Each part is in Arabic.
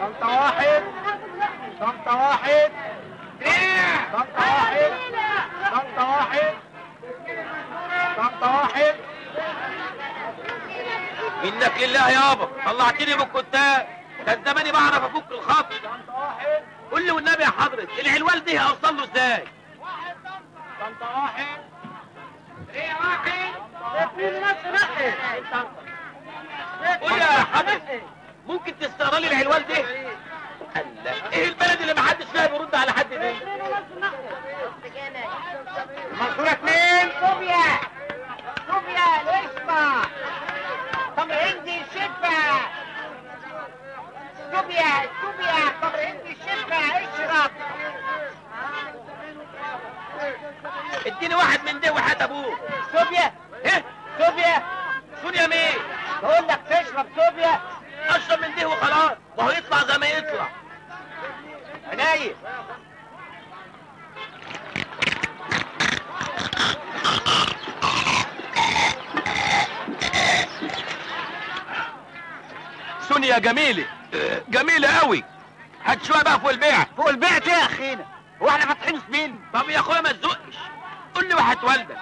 شنطة واحد. شنطة واحد. شنطة واحد. شنطة واحد. شنطة واحد. منك لله يابا طلعتني من الكتاب. كان زماني بعرف افك الخط. شنطة واحد. قول لي والنبي يا حضرة العلوال دي هوصل له إزاي؟ شنطة واحد. إيه واحد. اتنين نص نقي قول يا حضرة. ممكن تستغرلي العلوال دي؟ الله. إيه البلد اللي محدش فيها بيرد على حد دي المنصورة اتنين صوبيا. صوبيا الاسمع تمر هندي شفا صوبيا صوبيا. تمر هندي شفا اشرب اديني واحد من ده وحد أبوه. صوبيا. إيه؟ صوبيا. سوريا مين بقول لك تشرب صوبيا. اشرب من ده وخلاص وهو يطلع زي ما يطلع. عناية. سونيا جميلة. جميلة قوي هات شوية بقى فوق البيع. فوق البيت إيه يا اخينا هو إحنا فاتحين سبيل. طب يا أخويا ما تزقش. قول لي واحد والدك.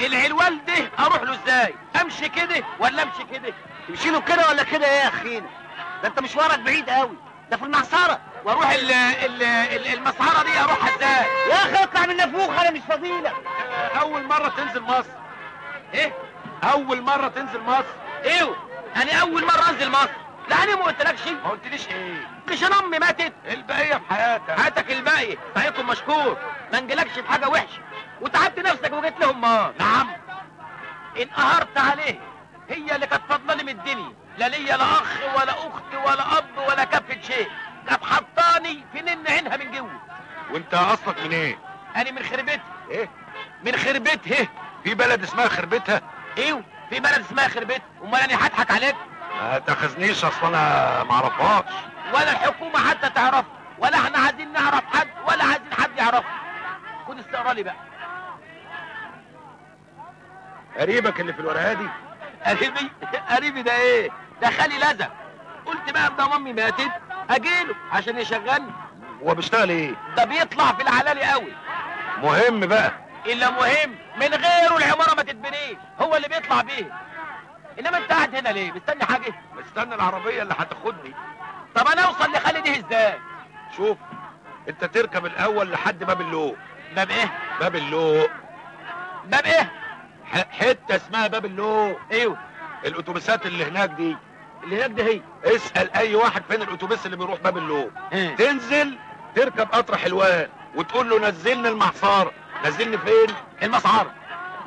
العلوال ده أروح له إزاي؟ أمشي كده ولا أمشي كده؟ تمشي له كده ولا كده إيه يا اخينا ده أنت مشوارك بعيد قوي ده في المعصرة وأروح ال ال ال المسحرة دي اروحها إزاي يا أخي اطلع من نافوخ أنا مش فضيلك أول مرة تنزل مصر. إيه؟ أول مرة تنزل مصر. إيوه. أنا أول مرة أنزل مصر. لا أنا ما قلتلكش. ما قلتليش إيه؟ مش أنا أمي ماتت. البقيه في حياتك. حياتك الباقية. سعيكم مشكور. ما انجلكش في حاجة وحشة. وتعبت نفسك وجيت لهم ما. نعم. إنقهرت عليه هي اللي كانت فضلاني من الدنيا. لا ليا لا أخ ولا أخت ولا أب ولا كفه شيء. كانت حطاني في نن عينها من جوه. وانت أصلك من إيه؟ أنا من خربتها إيه؟ من خربتها في بلد اسمها خربتها؟ أيوه في بلد اسمها خربتها أمال أنا هضحك عليك؟ ما تاخذنيش أصل أنا ما أعرفهاش. ولا الحكومة حتى تعرف ولا إحنا عايزين نعرف حد ولا عايزين حد يعرف. خد استقرالي بقى. قريبك اللي في الورقة دي. قريبي قريبي ده إيه؟ ده خالي لزق قلت بقى ده مامي ماتت اجيله عشان يشغلني. هو بيشتغل إيه؟ ده بيطلع في العلالي قوي. مهم بقى. إلا مهم من غيره العماره ما تتبنيش. هو اللي بيطلع بيه. إنما أنت قاعد هنا ليه؟ مستني حاجة؟ مستني العربية اللي هتاخدني. طب أنا أوصل لخالي دي إزاي؟ شوف أنت تركب الأول لحد باب اللوق. باب إيه؟ باب اللوق. باب إيه؟ حتة اسمها باب اللوق. أيوه. الأتوبيسات اللي هناك دي. اللي هناك ده هي. اسأل أي واحد فين الأتوبيس اللي بيروح باب اللوق. إيه؟ تنزل تركب قطر حلوان وتقول له نزلني المعصاره نزلني فين؟ المسعره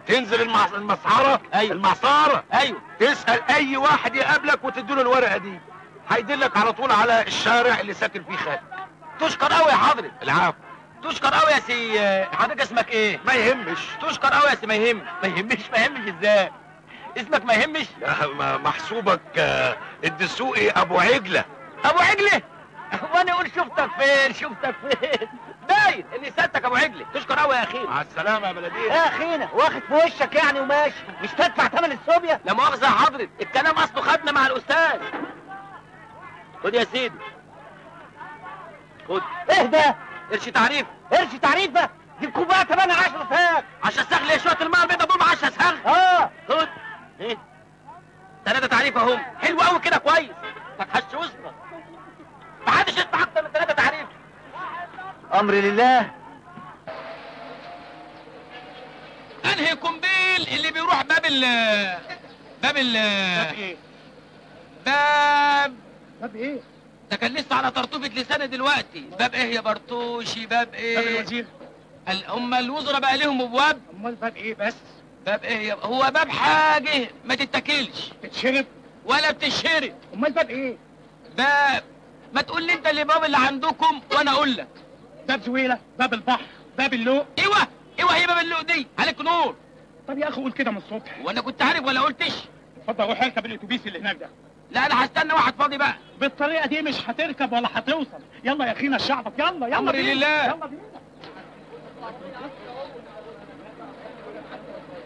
تنزل المع... المسعرة؟ أيوة. المعصاره أيوه. تسأل أي واحد يقابلك وتديله الورقة دي. هيدلك على طول على الشارع اللي ساكن فيه خالد تشكر قوي يا حضرة العفو. تشكر قوي يا سي حضرتك اسمك إيه؟ ما يهمش. تشكر قوي يا سي ما يهم ما يهمش ما يهمش إزاي؟ اسمك ما يهمش؟ لا، محسوبك آه، الدسوقي أبو عجلة. أبو عجلة؟ وأنا أقول شفتك فين؟ شفتك فين؟ باين اني سألتك أبو عجلة. تشكر قوي يا أخي. مع السلامة يا بلديه يا اخينا واخد في وشك يعني وماشي. مش تدفع ثمن الصوبيا؟ لا مؤاخذة يا حضرة. الكلام أصله خدنا مع الأستاذ. خد يا سيدي. خد. ده؟ قرش تعريف. قرش تعريفه دي الكوبايه تمنها 10 ساعات عشان سهل شوية الماء البيضاء دول 10 سهل آه. خد إيه؟ ثلاثة تعريف اهم حلو قوي كده كويس. ما تحش وسطك محدش يدفع أكتر من ثلاثة تعريف. أمر لله. أنهي قنبيل اللي بيروح باب ال باب ال إيه؟ باب باب إيه؟ ده كان لسه على طرطوفة لساني دلوقتي. باب إيه يا برطوشي باب إيه؟ باب الوزير. ال- هم الوزراء بقى لهم أبواب؟ أمال باب إيه بس؟ باب إيه يا هو باب حاجة ما تتاكلش. تتشرب ولا بتشرب أمال باب إيه؟ باب ما تقول لي أنت اللي باب اللي عندكم وأنا أقول لك. باب زويلة باب البحر باب اللوق. إيوه إيوه هي باب اللوق دي. عليك نور. طب يا أخي قول كده من الصبح. وأنا كنت عارف ولا قلتش. اتفضل روح اركب الأتوبيس اللي هناك ده. لا أنا هستنى واحد فاضي بقى. بالطريقة دي مش هتركب ولا هتوصل. يلا يا أخينا الشعبك يلا يلا أمر بينا. لله. يلا بينا.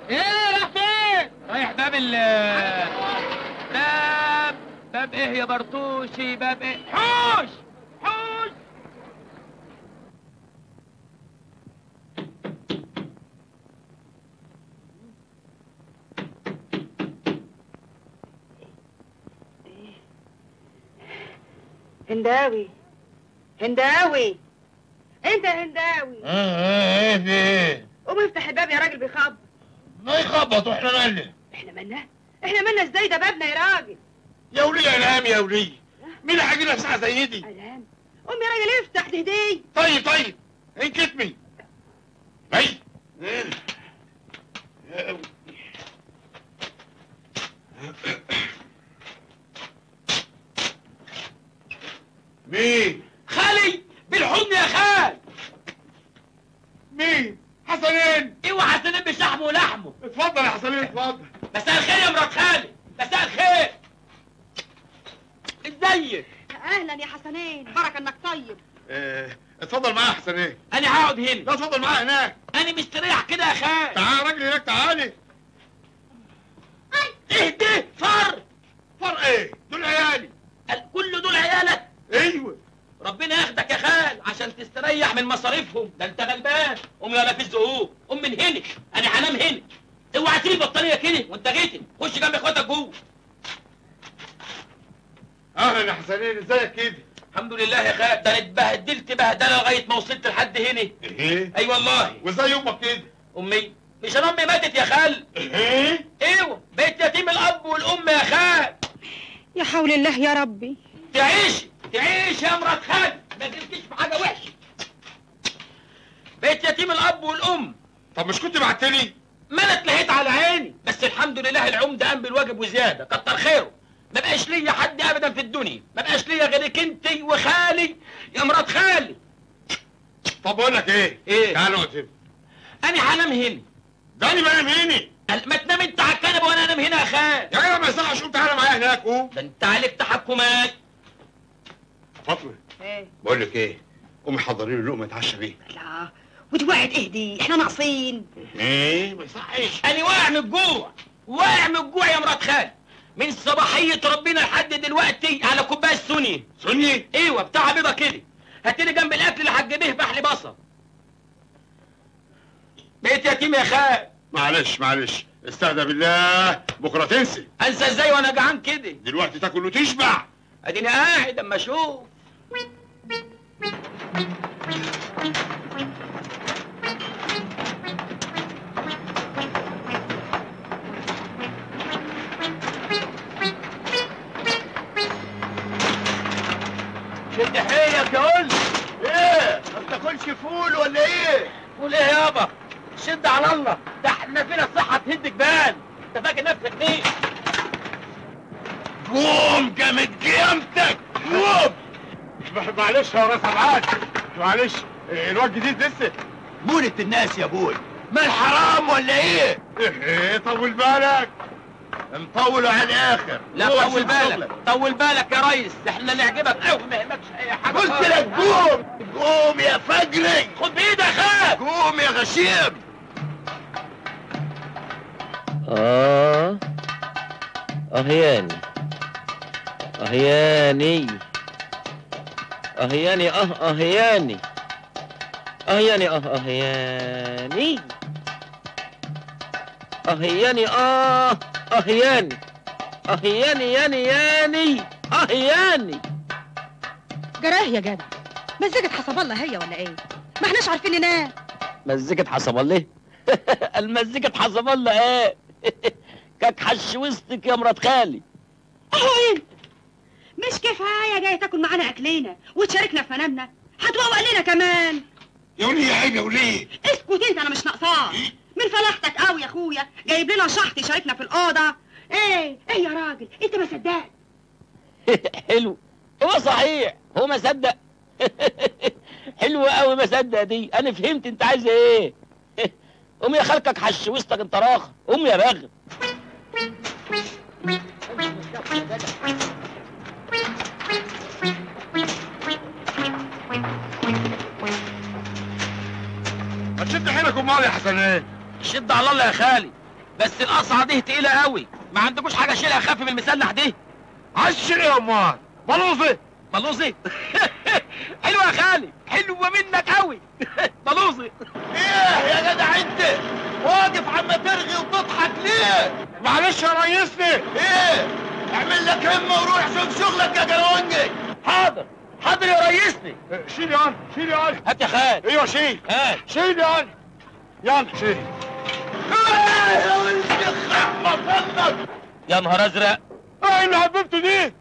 إيه رايح فين رايح باب ال باب باب إيه يا برطوشي باب إيه؟ حوش! هنداوي. هنداوي. انت يا هنداوي؟ إيه في إيه قوم افتح الباب يا راجل بيخبط. ما يخبط وإحنا مالنا إحنا مالنا؟ إحنا مالنا إزاي ده بابنا يا راجل؟ يا ولي يا نام يا ولي. مين اللي هيجي لنا في ساعة زي دي؟ الان قوم يا راجل افتح دي هديه طيب طيب. ان كتمي هي مين؟ خالي بالحضن يا خال. مين؟ حسنين. اوعى حسنين بشحمه ولحمه اتفضل يا حسنين اتفضل. مساء الخير يا مرات خالي. مساء الخير. ازيك؟ أهلا يا حسنين. بركه إنك طيب. آه اتفضل معايا يا حسنين. أنا هقعد هنا. لا اتفضل معايا هناك. أنا مستريح كده يا خال. تعال يا راجل هناك تعالي. اهدي فر. فرق إيه؟ دول عيالي. كل دول عيالك. أيوه. ربنا ياخدك يا خال عشان تستريح من مصاريفهم. ده انت غلبان. قوم يا في الزقوق قوم من هنا. أنا هنام هنا. اوعى تسيب البطاريه كده وانت غيتن خش جنب اخواتك جوه. أهلا يا حسنين. ازيك كده؟ الحمد لله يا خال. ده أنا اتبهدلت بهدلة لغاية ما وصلت لحد هنا. إيه؟ اي والله. وازاي أمك كده؟ امي مش أنا امي ماتت يا خال؟ إيه؟ أيوه. بقيت يتيم الاب والام يا خال. يا حول الله يا ربي. تعيش. تعيش يا مرات خال. ما تجيش في حاجة وحشة. بقيت يتيم الأب والأم. طب مش كنت بعتلي ما أنا اتلهيت على عيني. بس الحمد لله العمده قام بالواجب وزيادة. كتر خيره. ما بقاش ليا حد ابدا في الدنيا. ما بقاش ليا غيرك انت وخالي. يا مرات خالي. طب بقول لك إيه؟ إيه؟ تعال نقعد هنا. أنا هنام هنا. ده أنا بنام هنا. ما تنام أنت على الكنبة وأنا أنام هنا يا خال. يا ما يصحش قوم تعالى معايا هناك قوم. ده أنت عليك تحكمات. فاطمه إيه. بقول لك إيه قومي حضري لي لقمة اتعشى بيها. لا. وتوعد اهدي إحنا ناقصين. إيه ما يصحش. أنا واقع من الجوع. واقع من الجوع يا مرات خالي من صباحية ربنا لحد دلوقتي على كوباية سوني. سني إيوه بتاع بيضه كده. هاتلي جنب الأكل اللي هتجيبيه بحلي بصل. بقيت يتيم يا خال. معلش معلش. استهدى بالله. بكرة تنسي. أنسى إزاي وأنا جعان كده؟ دلوقتي تاكل وتشبع. أديني قاعد أما أشوف. شد حيلك يا إيه ما بتاكلش فول ولا إيه؟ قول إيه يابا شد على الله. ده إحنا فينا تهد جبال. أنت فاكر نفسك مين قوم جامد قيامتك. قوم. معلش يا راس العاد معلش الواد جديد لسه. مولة الناس يا أبوي ما الحرام ولا إيه؟ إيه طول بالك. مطولوا على الآخر لا طول بالك. طول بالك يا ريس. إحنا نعجبك. قوي ما يهمكش أي حاجة قلت. لك قوم. قوم يا فجري. خد بإيدك خاف قوم يا غشيم. آه. أهياني. أهياني. أهياني أه أهياني. أهياني أه أهياني. أهياني آه أهياني. أهياني ياني ياني. أهياني. جراه يا جدع. مزجة حسب الله هي ولا إيه؟ ما إحناش عارفين ننام مزجة حسب الله؟ المزجة حسب الله إيه؟ كاك حش وسطك يا مرات خالي. أهو انت مش كفاية جاي تاكل معانا أكلنا وتشاركنا في منامنا هتروق لنا كمان. يا وليه يا عيب يا وليه اسكت انت أنا مش ناقصاك. من فلاحتك قوي يا أخويا. جايب لنا شحط يشاركنا في الأوضة. إيه إيه يا راجل؟ أنت ما صدقت. حلو. هو صحيح. هو ما صدق. حلو قوي ما صدق دي. أنا فهمت أنت عايز إيه. قوم يا خالكك حش وسطك أنت راخ. قوم يا باغي ما تشد حيلك أمال يا حسنين شد على الله يا خالي. بس القصعة دي تقيلة قوي. ما عندكوش حاجة اشيلها اخف من المسلح دي؟ عايز تشيل إيه يا أمال؟ بلوزي. بلوزي؟ حلوة يا خالي. حلوة منك قوي. بلوزي. إيه يا جدع أنت؟ واقف عم ترغي وتضحك ليه؟ معلش يا ريسني. إيه؟ اعمل لك همة وروح شوف شغلك يا جرونجي حاضر. حاضر يا ريسني شيل يا ولد شيل يا ولد هات يا خال. أيوه شيل. هات شيل يا ولد يلا شيل. يا نهار ازرق. إيه اللي حبيبته دي؟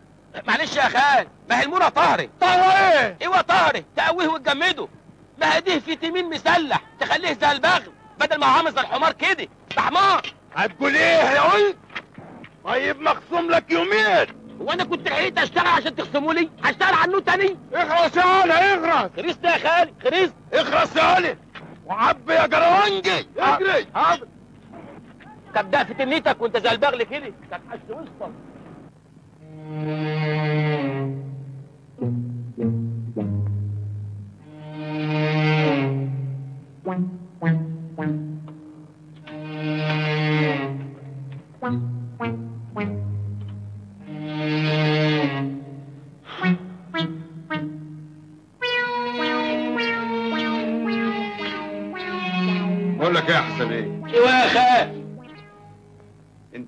معلش يا خال ما هي المونة طهري طهوة إيه؟ أيوه طهري تقويه وتجمده. ما هديه في تيمين مسلح تخليه زي البغل بدل ما زي الحمار كده. ده حمار هتقول إيه؟ يا ولد طيب مخصوم لك يومين. هو أنا كنت لحقت اشتغل عشان تخصموا لي؟ هشتغل عنه تاني اخرس يا ولد اخرس. خريست يا خالي خريست اخرس يا ولد وعبي يا جروانجي اجري. حاضر طب ده في تنيتك وانت زي البغل كده. كانت حش وسطك. بقول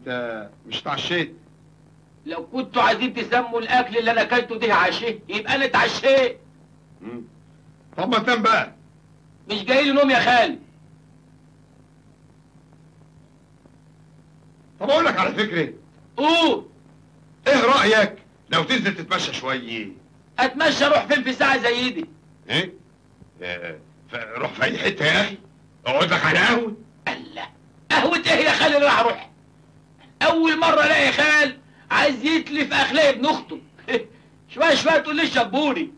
انت مش اتعشيت لو كنتوا عايزين تسموا الأكل اللي أنا أكلته ده عشيه يبقى أنا اتعشيت. طب ما تنام بقى. مش جاي لي نوم يا خالي. طب أقول لك على فكرة. قول. إيه رأيك لو تنزل تتمشى شوية؟ أتمشى أروح فين في ساعة زي دي؟ إيه؟ آه، روح في أي حتة يا أخي. أقعد لك على قهوة. الله. قهوة إيه يا خالي؟ اللي راح أروح. أول مرة ألاقي خال عايز يتلف أخلاق ابن أخته. شوية شوية تقول لي شبوني.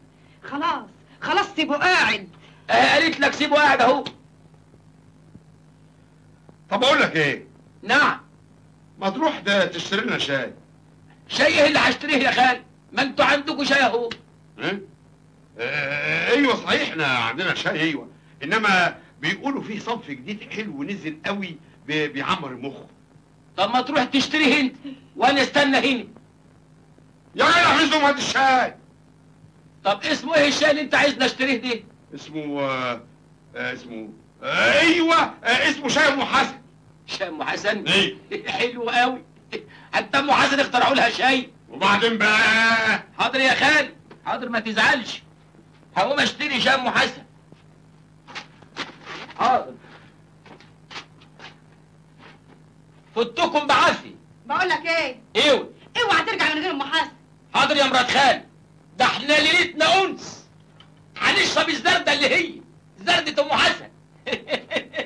خلاص خلاص سيبه قاعد. آه قالت لك سيبه قاعد أهو. طب أقول لك إيه؟ نعم. ما تروح ده تشتري لنا شاي. شيء إيه اللي هشتريه يا خال؟ ما أنتوا عندكم شاي أهو. إيه؟ آه، أيوه صحيح إحنا عندنا شاي أيوه. إنما بيقولوا فيه صنف جديد حلو نزل قوي بي- بيعمر المخ طب ما تروح تشتريه انت وأنا استنى هنا. يا جدع حزم هات الشاي. طب اسمه إيه الشاي اللي انت عايزني اشتريه ده؟ اسمه آه آه اسمه آه أيوه آه اسمه شاي ام حسن. شاي ام حسن؟ إيه. حلو قوي. حتى ام حسن اخترعوا لها شاي. وبعدين بقى حاضر يا خالي حاضر ما تزعلش. هقوم اشتري شاي ام حسن. حاضر. فتكم بعافية بقول لك إيه؟ إيوه. اوعى ترجع من غير حسن حاضر يا مرات خال. ده إحنا ليلتنا أنس. هنشرب الزردة اللي هي. زردة أم حسن.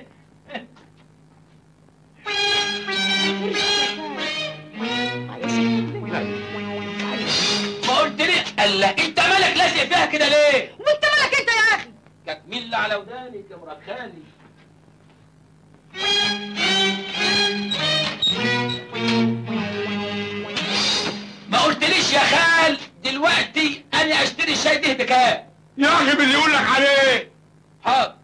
ما قلت لي. الله انت مالك لازق فيها كده ليه؟ وانت مالك انت يا أخي؟ كانت مين على ودانك يا مرات خالي. ما قلتليش يا خال دلوقتي أنا أشتري الشاي ده بكام؟ يا أخي باللي يقول لك عليه. حاضر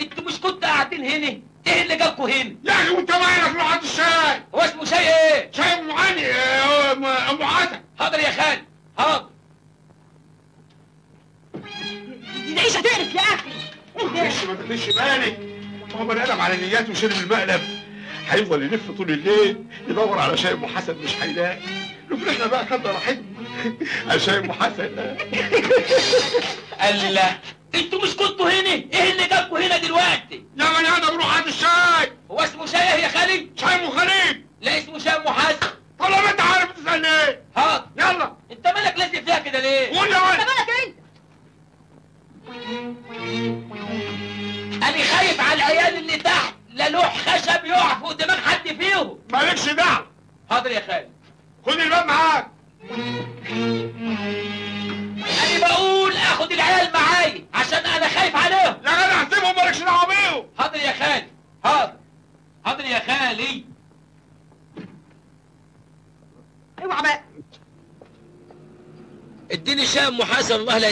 أنتوا مش كنتوا قاعدين هنا؟ إيه اللي جابكوا هنا. يا أخي وأنت مالك هات الشاي؟ هو اسمه شاي إيه؟ شاي أم علي آه، أم أم حسن حاضر يا خال حاضر العيشه تقرف يا أخي. معلش ما تاخدش بالك ما هو بني آدم على نياته وشرب المقلب. هيفضل يلف طول الليل يدور على شاي ام حسن مش هيلاقي. لكن إحنا بقى خدنا راحتنا. على شاي ام حسن. الله أنتوا مش كنتوا هنا؟ إيه اللي جابكوا هنا دلوقتي؟ يا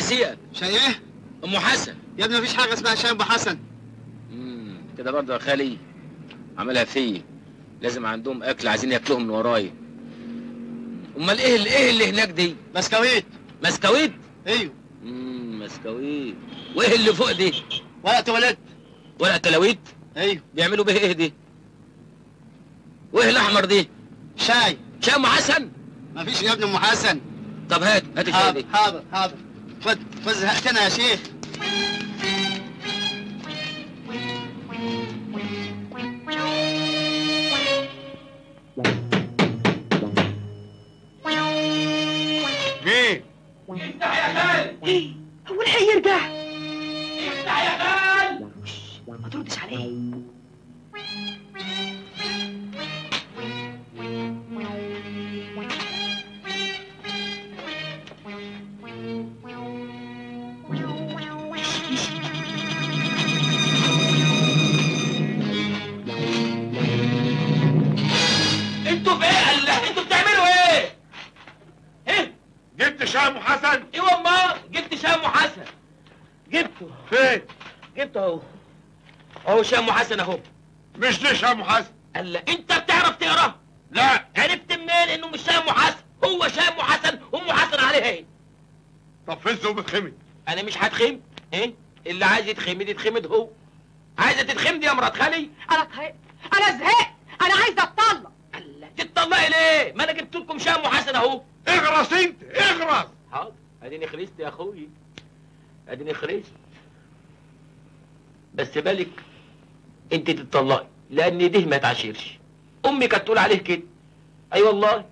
يسيئك شاي إيه؟ ام حسن. يا ابني مفيش حاجة اسمها شاي أبو حسن. امم كده برضه يا خالي. عملها فيا لازم عندهم أكل عايزين ياكلوهم من ورايا. أمال إيه اللي إيه اللي هناك دي؟ بسكويت مسكويت؟ أيوه. امم مسكويت. وإيه اللي فوق دي؟ ورقه تواليت. ورق تلاويت أيوه. بيعملوا بيه إيه دي؟ وإيه الأحمر دي؟ شاي. شاي أم حسن؟ مفيش يا ابني أم حسن. طب هات هات الشاي دي. حاضر حاضر. فزهقتنا يا شيخ. مين؟ افتح يا خال. إيه هو الحي يرجع. افتح يا خال. ما تردش عليه جبت شام حسن. أيوه ما جبت شام حسن. جبته. فين؟ جبته أهو. أهو شام حسن أهو. مش ليه شام حسن؟ الله أنت بتعرف تقرأ؟ لا. عرفت منين إنه مش شام حسن؟ هو شام حسن أم حسن عليها إيه طب فين ذوب الخمد أنا مش هتخم إيه؟ اللي عايز يتخمد يتخمد هو. عايزة تتخمدي يا مرات خالي؟ أنا طهقت أنا زهقت. أنا عايزة أتطلق. الله تتطلقي ليه؟ ما أنا جبت لكم شام حسن أهو. اغرس انت اغرس. حاضر. اديني خلصت يا أخوي. اديني خلصت بس بالك انت تتطلقي لأن ده ما تعشرش امي كانت تقول عليه كده. اي أيوة والله.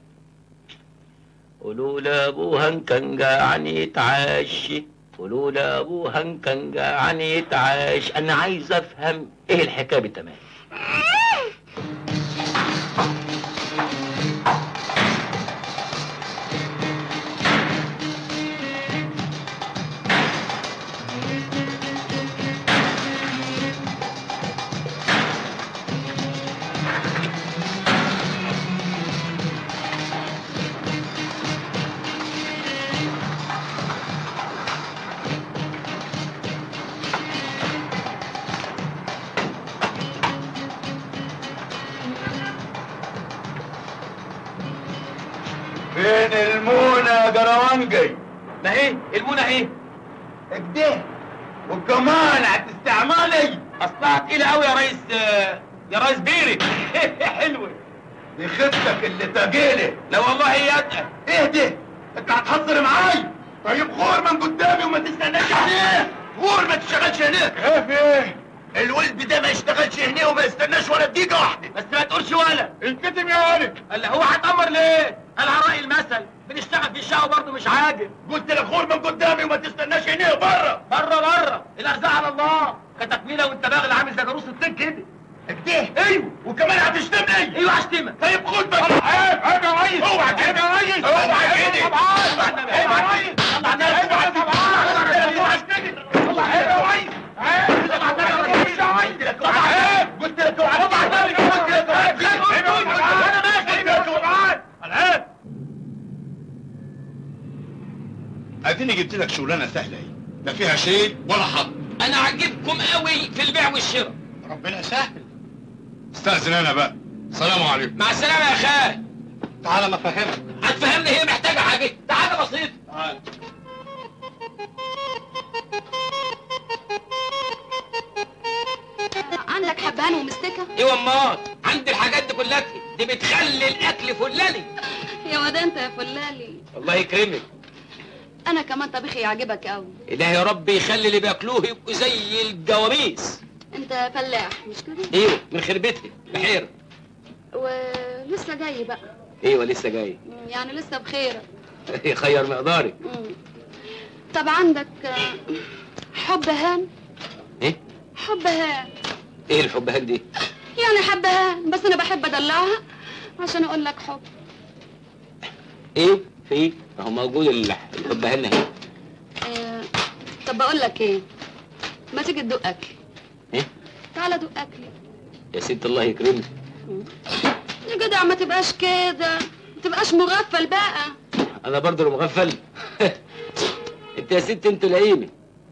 قولوا لابوها ان كان يتعشى قولوا لابوها ان كان يتعاش أنا عايز افهم إيه الحكاية بالتمام. إيه؟ اكده والكمان هتستعملي اصلها تقيله قوي يا ريس يا ريس بيري. حلوة. دي خفتك اللي تجيلي لا والله هي اتقل ده أنت هتهزر معاي؟ طيب غور من قدامي وما تستناش عليه غور ما تشتغلش هناك إيه في إيه الولد ده ما يشتغلش هنا وما يستناش ولا دقيقة واحدة. بس ما تقولش ولا. الكتم يا ولد. قال هو هتأمر ليه؟ قال على المثل بنشتغل في الشقة برضه مش عاجب قلت لك غور من قدامي وما تستناش هنا بره بره بره الارزاق على الله كتكميله وانت باغل عامل زي جاروس الطين كده كده أيوه وكمان هتشتمني أيوه هشتمك طيب خد بس عيب عيب يا ريس اوعى كده يا ريس اوعى كده عيب يا ريس اوعى كده اوعى كده والله عيب يا ريس عيب لك اوعى عيب قلت لك اوعى قلت لك اوعى أنا ماشي العيب أديني جبت لك شغلانة سهلة أهي. لا فيها شيء ولا حظ. أنا عاجبكم قوي في البيع والشراء. ربنا يسهل استاذن أنا بقى. سلام عليكم. مع السلامة يا خال. تعالى ما افهمك هتفهمني هي محتاجة حاجة. حاجة بسيطه تعالى عندك حبهان ومستكة؟ أيوه أمال. عندي الحاجات دي كلها. دي بتخلي الأكل فلاني. يا واد انت يا فلالي الله يكرمك. أنا كمان طبيخي يعجبك قوي إلهي يا رب يخلي اللي بياكلوه يبقوا زي الجواميس. أنت فلاح مش كده؟ أيوه من خربتها بحيرة. ولسه جاي بقى. أيوه لسه جاي. يعني لسه بخيرك يخير مقداري. طب عندك حب هان؟ إيه؟ حب هان. إيه الحب هندي يعني حب هان بس أنا بحب أدلعها عشان أقول لك حب. إيه؟ في؟ أهو موجود الح- الحب هنا أهي. آه، طب بقول لك إيه؟ ما تيجي تدوق اكل إيه؟ تعالى دوق اكلي يا ست الله يكرمك. يا جدع ما تبقاش كده. ما تبقاش مغفل بقى. أنا برضه المغفل أنت يا ست انت لئيمه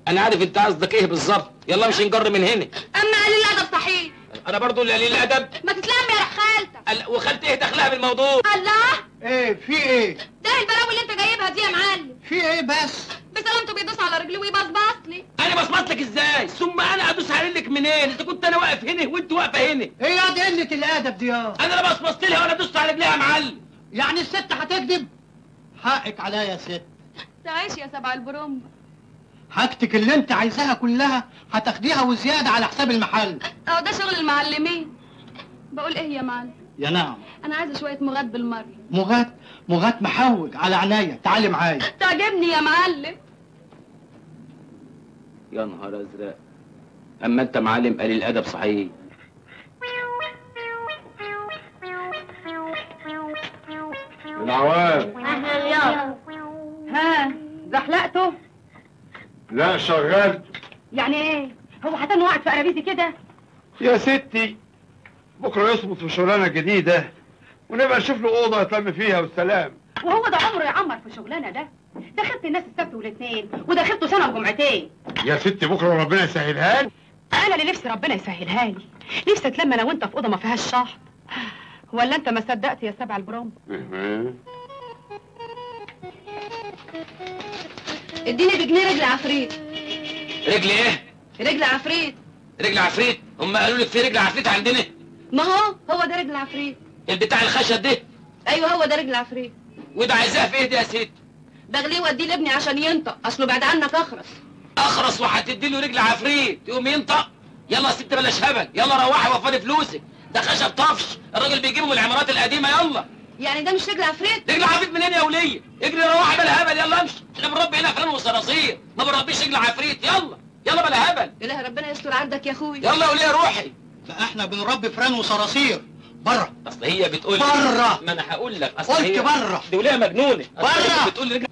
أنا عارف أنت قصدك إيه بالظبط. يلا مش نجر من هنا. أما قليل الادب صحيح أنا برضه اللي قليل الأدب. ما تتلم يا خالتك. وخالتي إيه دخلها بالموضوع. الله. إيه في إيه؟ ده البلاوي اللي أنت جايبها دي يا معلم. في إيه بس؟ بسلامته بيدوس على رجلي ويبصبص لي أنا بصمت لك إزاي؟ ثم أنا أدوس على رجلك منين؟ انت كنت أنا واقف هنا وأنت واقفة هنا. إيه يا دي قلة الأدب دي يا؟ أنا لا بصمت لها ولا دوست على رجليها يا معلم. يعني الست هتكذب؟ حقك عليا يا ست. تعيش يا سبع البرومبا حاجتك اللي انت عايزاها كلها هتاخديها وزيادة على حساب المحل. أه ده شغل المعلمين. بقول إيه يا معلم؟ يا نعم. أنا عايزة شوية مغات بالمرة. مغات مغات محوج على عناية تعالي معايا. تعجبني يا معلم. يا نهار أزرق. أما أنت معلم قليل الأدب صحيح. العوام. ها زحلقته؟ لا شغلت يعني إيه؟ هو هتنو قاعد في قرابيزي كده؟ يا ستي بكرة يصمت في شغلانة جديدة ونبقى نشوف له أوضة يتلم فيها والسلام. وهو ده عمره يعمر في شغلانة ده؟ دخلت الناس السبت والاثنين ودخلته سنة وجمعتين. يا ستي بكرة ربنا يسهلها لي. أنا اللي نفسي ربنا يسهلها لي. نفسي أتلم أنا وأنت في أوضة ما فيهاش شحط. ولا أنت ما صدقت يا سبع البروم اديني بجنيه رجل عفريت. رجل إيه؟ رجل عفريت. رجل عفريت؟ هم قالوا لك في رجل عفريت عندنا. ما هو؟ هو ده رجل عفريت. البتاع الخشب ده. أيوه هو ده رجل عفريت. وده عايزاه في إيه ده يا ست؟ بغليه واديه لابني عشان ينطق. أصله بعد عنك أخرس. أخرس وهتدي له رجل عفريت يقوم ينطق. يلا يا ست بلاش هبل. يلا روحي وفري فلوسك. ده خشب طفش. الراجل بيجيبه من العمارات القديمة. يلا. يعني ده مش رجل عفريت؟ رجل عفريت منين يا ولية؟ اجري روحي بلا هبل يلا امشي. إحنا بنربي هنا فران وصراصير ما بنربيش رجل عفريت يلا. يلا بلا هبل. إله ربنا يستر عندك يا أخوي. يلا يا ولية روحي. لا إحنا بنربي فران وصراصير. بره أصل هي بتقول بره. ما أنا هقول لك أصل قلت هي بره. دي ولية مجنونة. بره. بتقول رجل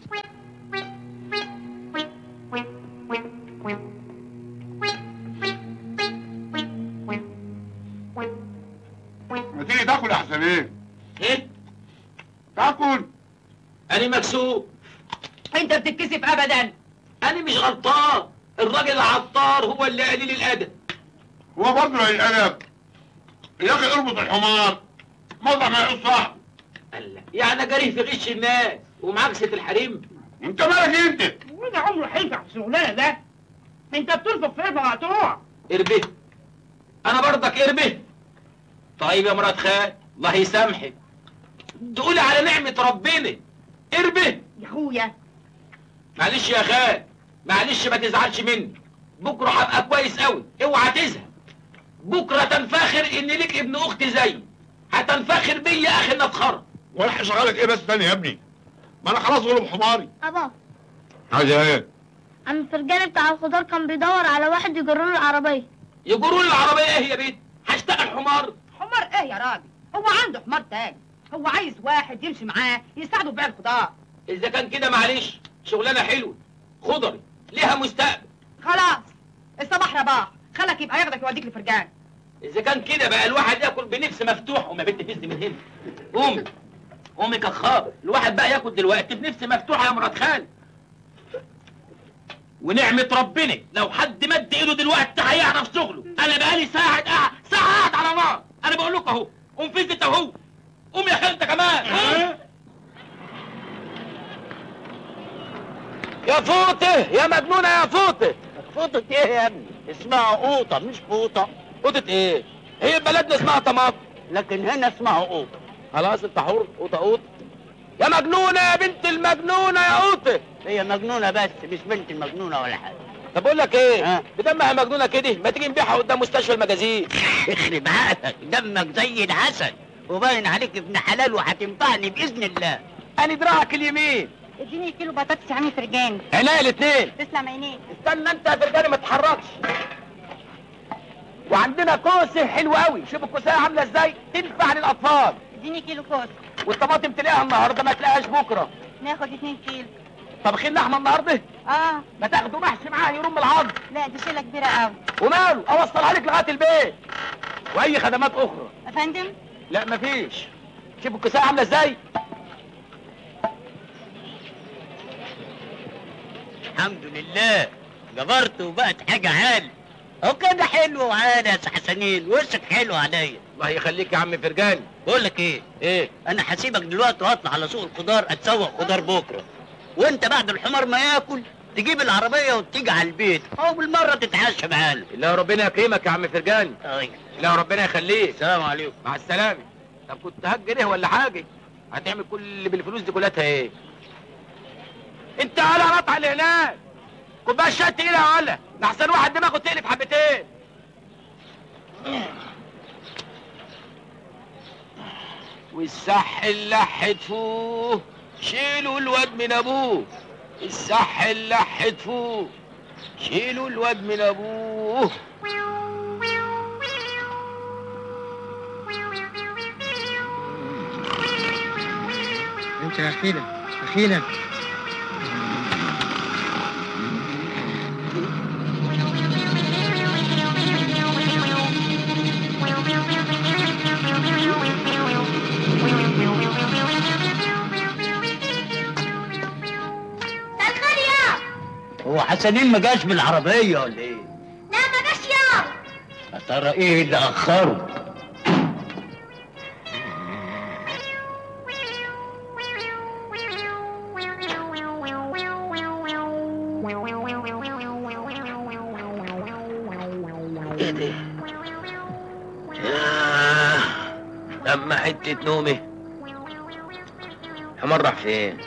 ما تيجي تاكل احسن إيه إيه؟ تاكل أنا مكسوب أنت بتتكسف ابدا. أنا مش غلطان. الراجل العطار هو اللي قليل الأدب. هو برضه الأدب. يا أخي اربط الحمار. موضع ما يقول صح. قال لك يعني جري في غش الناس ومعاكسة الحريم. أنت مالك أنت؟ وده عمره هينفع في الشغلانة ده. أنت بتنفخ في قربة مقطوع اربه. أنا برضك اربه. طيب يا مرات خال الله يسامحك. تقولي على نعمة ربنا. اربه يا أخويا. معلش يا خال معلش ما تزعلش مني. بكرة هبقى كويس قوي اوعى تزهق بكرة تنفخر إن ليك ابن اخت زيي هتنفخر بيا أخي نفخرة. ولا هشغلك إيه بس تاني يا ابني؟ ما أنا خلاص غلب حماري. أبا. عايز إيه؟ عم الفرجاني بتاع الخضار كان بيدور على واحد يجر له العربية. يجروا لي العربية إيه يا بيت؟ هشتغل حمار حمار إيه يا راجل؟ هو عنده حمار تاني. هو عايز واحد يمشي معاه يساعده في بيع الخضار إذا كان كده معلش شغلانة حلوة خضري ليها مستقبل. خلاص الصباح رباح خلك يبقى ياخدك يوديك لفرجان. إذا كان كده بقى الواحد ياكل بنفس مفتوح. قوم يا بنت فزني من هنا. قومي قومي كخابر الواحد بقى ياكل دلوقتي بنفس مفتوحه يا مرات خالد ونعمة ربنا لو حد مد إيده دلوقتي هيعرف شغله. أنا بقالي ساعة قاعد ساعة قاعد على نار. أنا بقول لكم أهو قوم فزت أهو. قوم يا خالد كمان. قوم. يا فوطة يا مجنونة يا فوطة. فوطة إيه يا ابني؟ اسمها قوطة مش فوطة. فوطة إيه؟ هي بلدنا اسمها طماط. لكن هنا اسمها قوطة. خلاص انت حر قوطة قوطه يا مجنونة يا بنت المجنونة يا قوطة. هي مجنونة بس مش بنت المجنونة ولا حاجة. طب أقول لك إيه؟ ها؟ بدمها مجنونة كده ما تيجي نبيعها قدام مستشفى المجازين. اخرب عقلك دمك زي العسل. وباين عليك ابن حلال وهتنفعني بإذن الله. أنا دراعك اليمين. اديني كيلو بطاطس يا عم فرجاني عينيا الاثنين. تسلم عينيك استنى أنت يا فرجاني ما تتحركش وعندنا كوسه حلوة قوي شوف الكوسة عاملة إزاي. تنفع للأطفال. اديني كيلو كوس. والطماطم تلاقيها النهارده ما تلاقيهاش بكرة. ناخد اتنين كيلو. طبخين لحمة النهارده. آه. ما تاخدوا محشي معاه يرم العظم. لا دي شيلة كبيرة قوي وماله؟ أوصلها لك لغاية البيت. وأي خدمات أخرى. يا فندم؟ لا مفيش. شوف الكوسه عاملة إزاي. الحمد لله. جبرت وبقت حاجة عال. هو كده حلو وعال يا حسنين. وشك حلو عليا. الله يخليك يا عم فرجاني. بقول لك إيه؟ إيه؟ أنا هسيبك دلوقتي وأطلع على سوق الخضار أتسوق خضار بكرة. وأنت بعد الحمار ما ياكل تجيب العربية وتيجي على البيت. أو بالمرة تتعشى معانا لا ربنا يكرمك يا عم فرجاني طيب. لا ربنا يخليك. السلام عليكم. مع السلامة. طب كنت هجر إيه ولا حاجة؟ هتعمل كل اللي بالفلوس دي كلها إيه؟ أنت على قطع اللي هناك. كوباية شاي تقيلة يا ولا لحسن واحد دماغه تقلب حبتين. والصح اللح تفوه شيلوا الواد من أبوه. الصح اللح تفوه شيلوا الواد من أبوه. انت يا اخينا اخينا هو حسنين ما جاش بالعربية ولا إيه؟ لا ما جاش يا. يا ترى إيه اللي أخره؟ إيه ده؟ ياه لما حتة نومي. حمار راح فين؟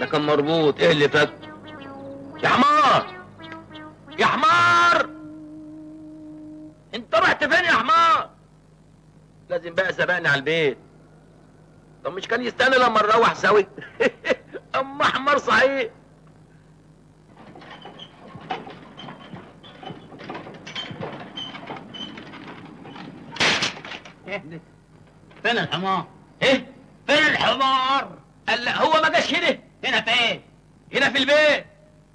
ده كان مربوط. إيه اللي فك سبقني على البيت طب مش كان يستنى لما نروح سوي اما حمار صحيح فين الحمار؟ إيه فين الحمار؟ قال لا هو ما جاش هنا هنا فين؟ هنا في البيت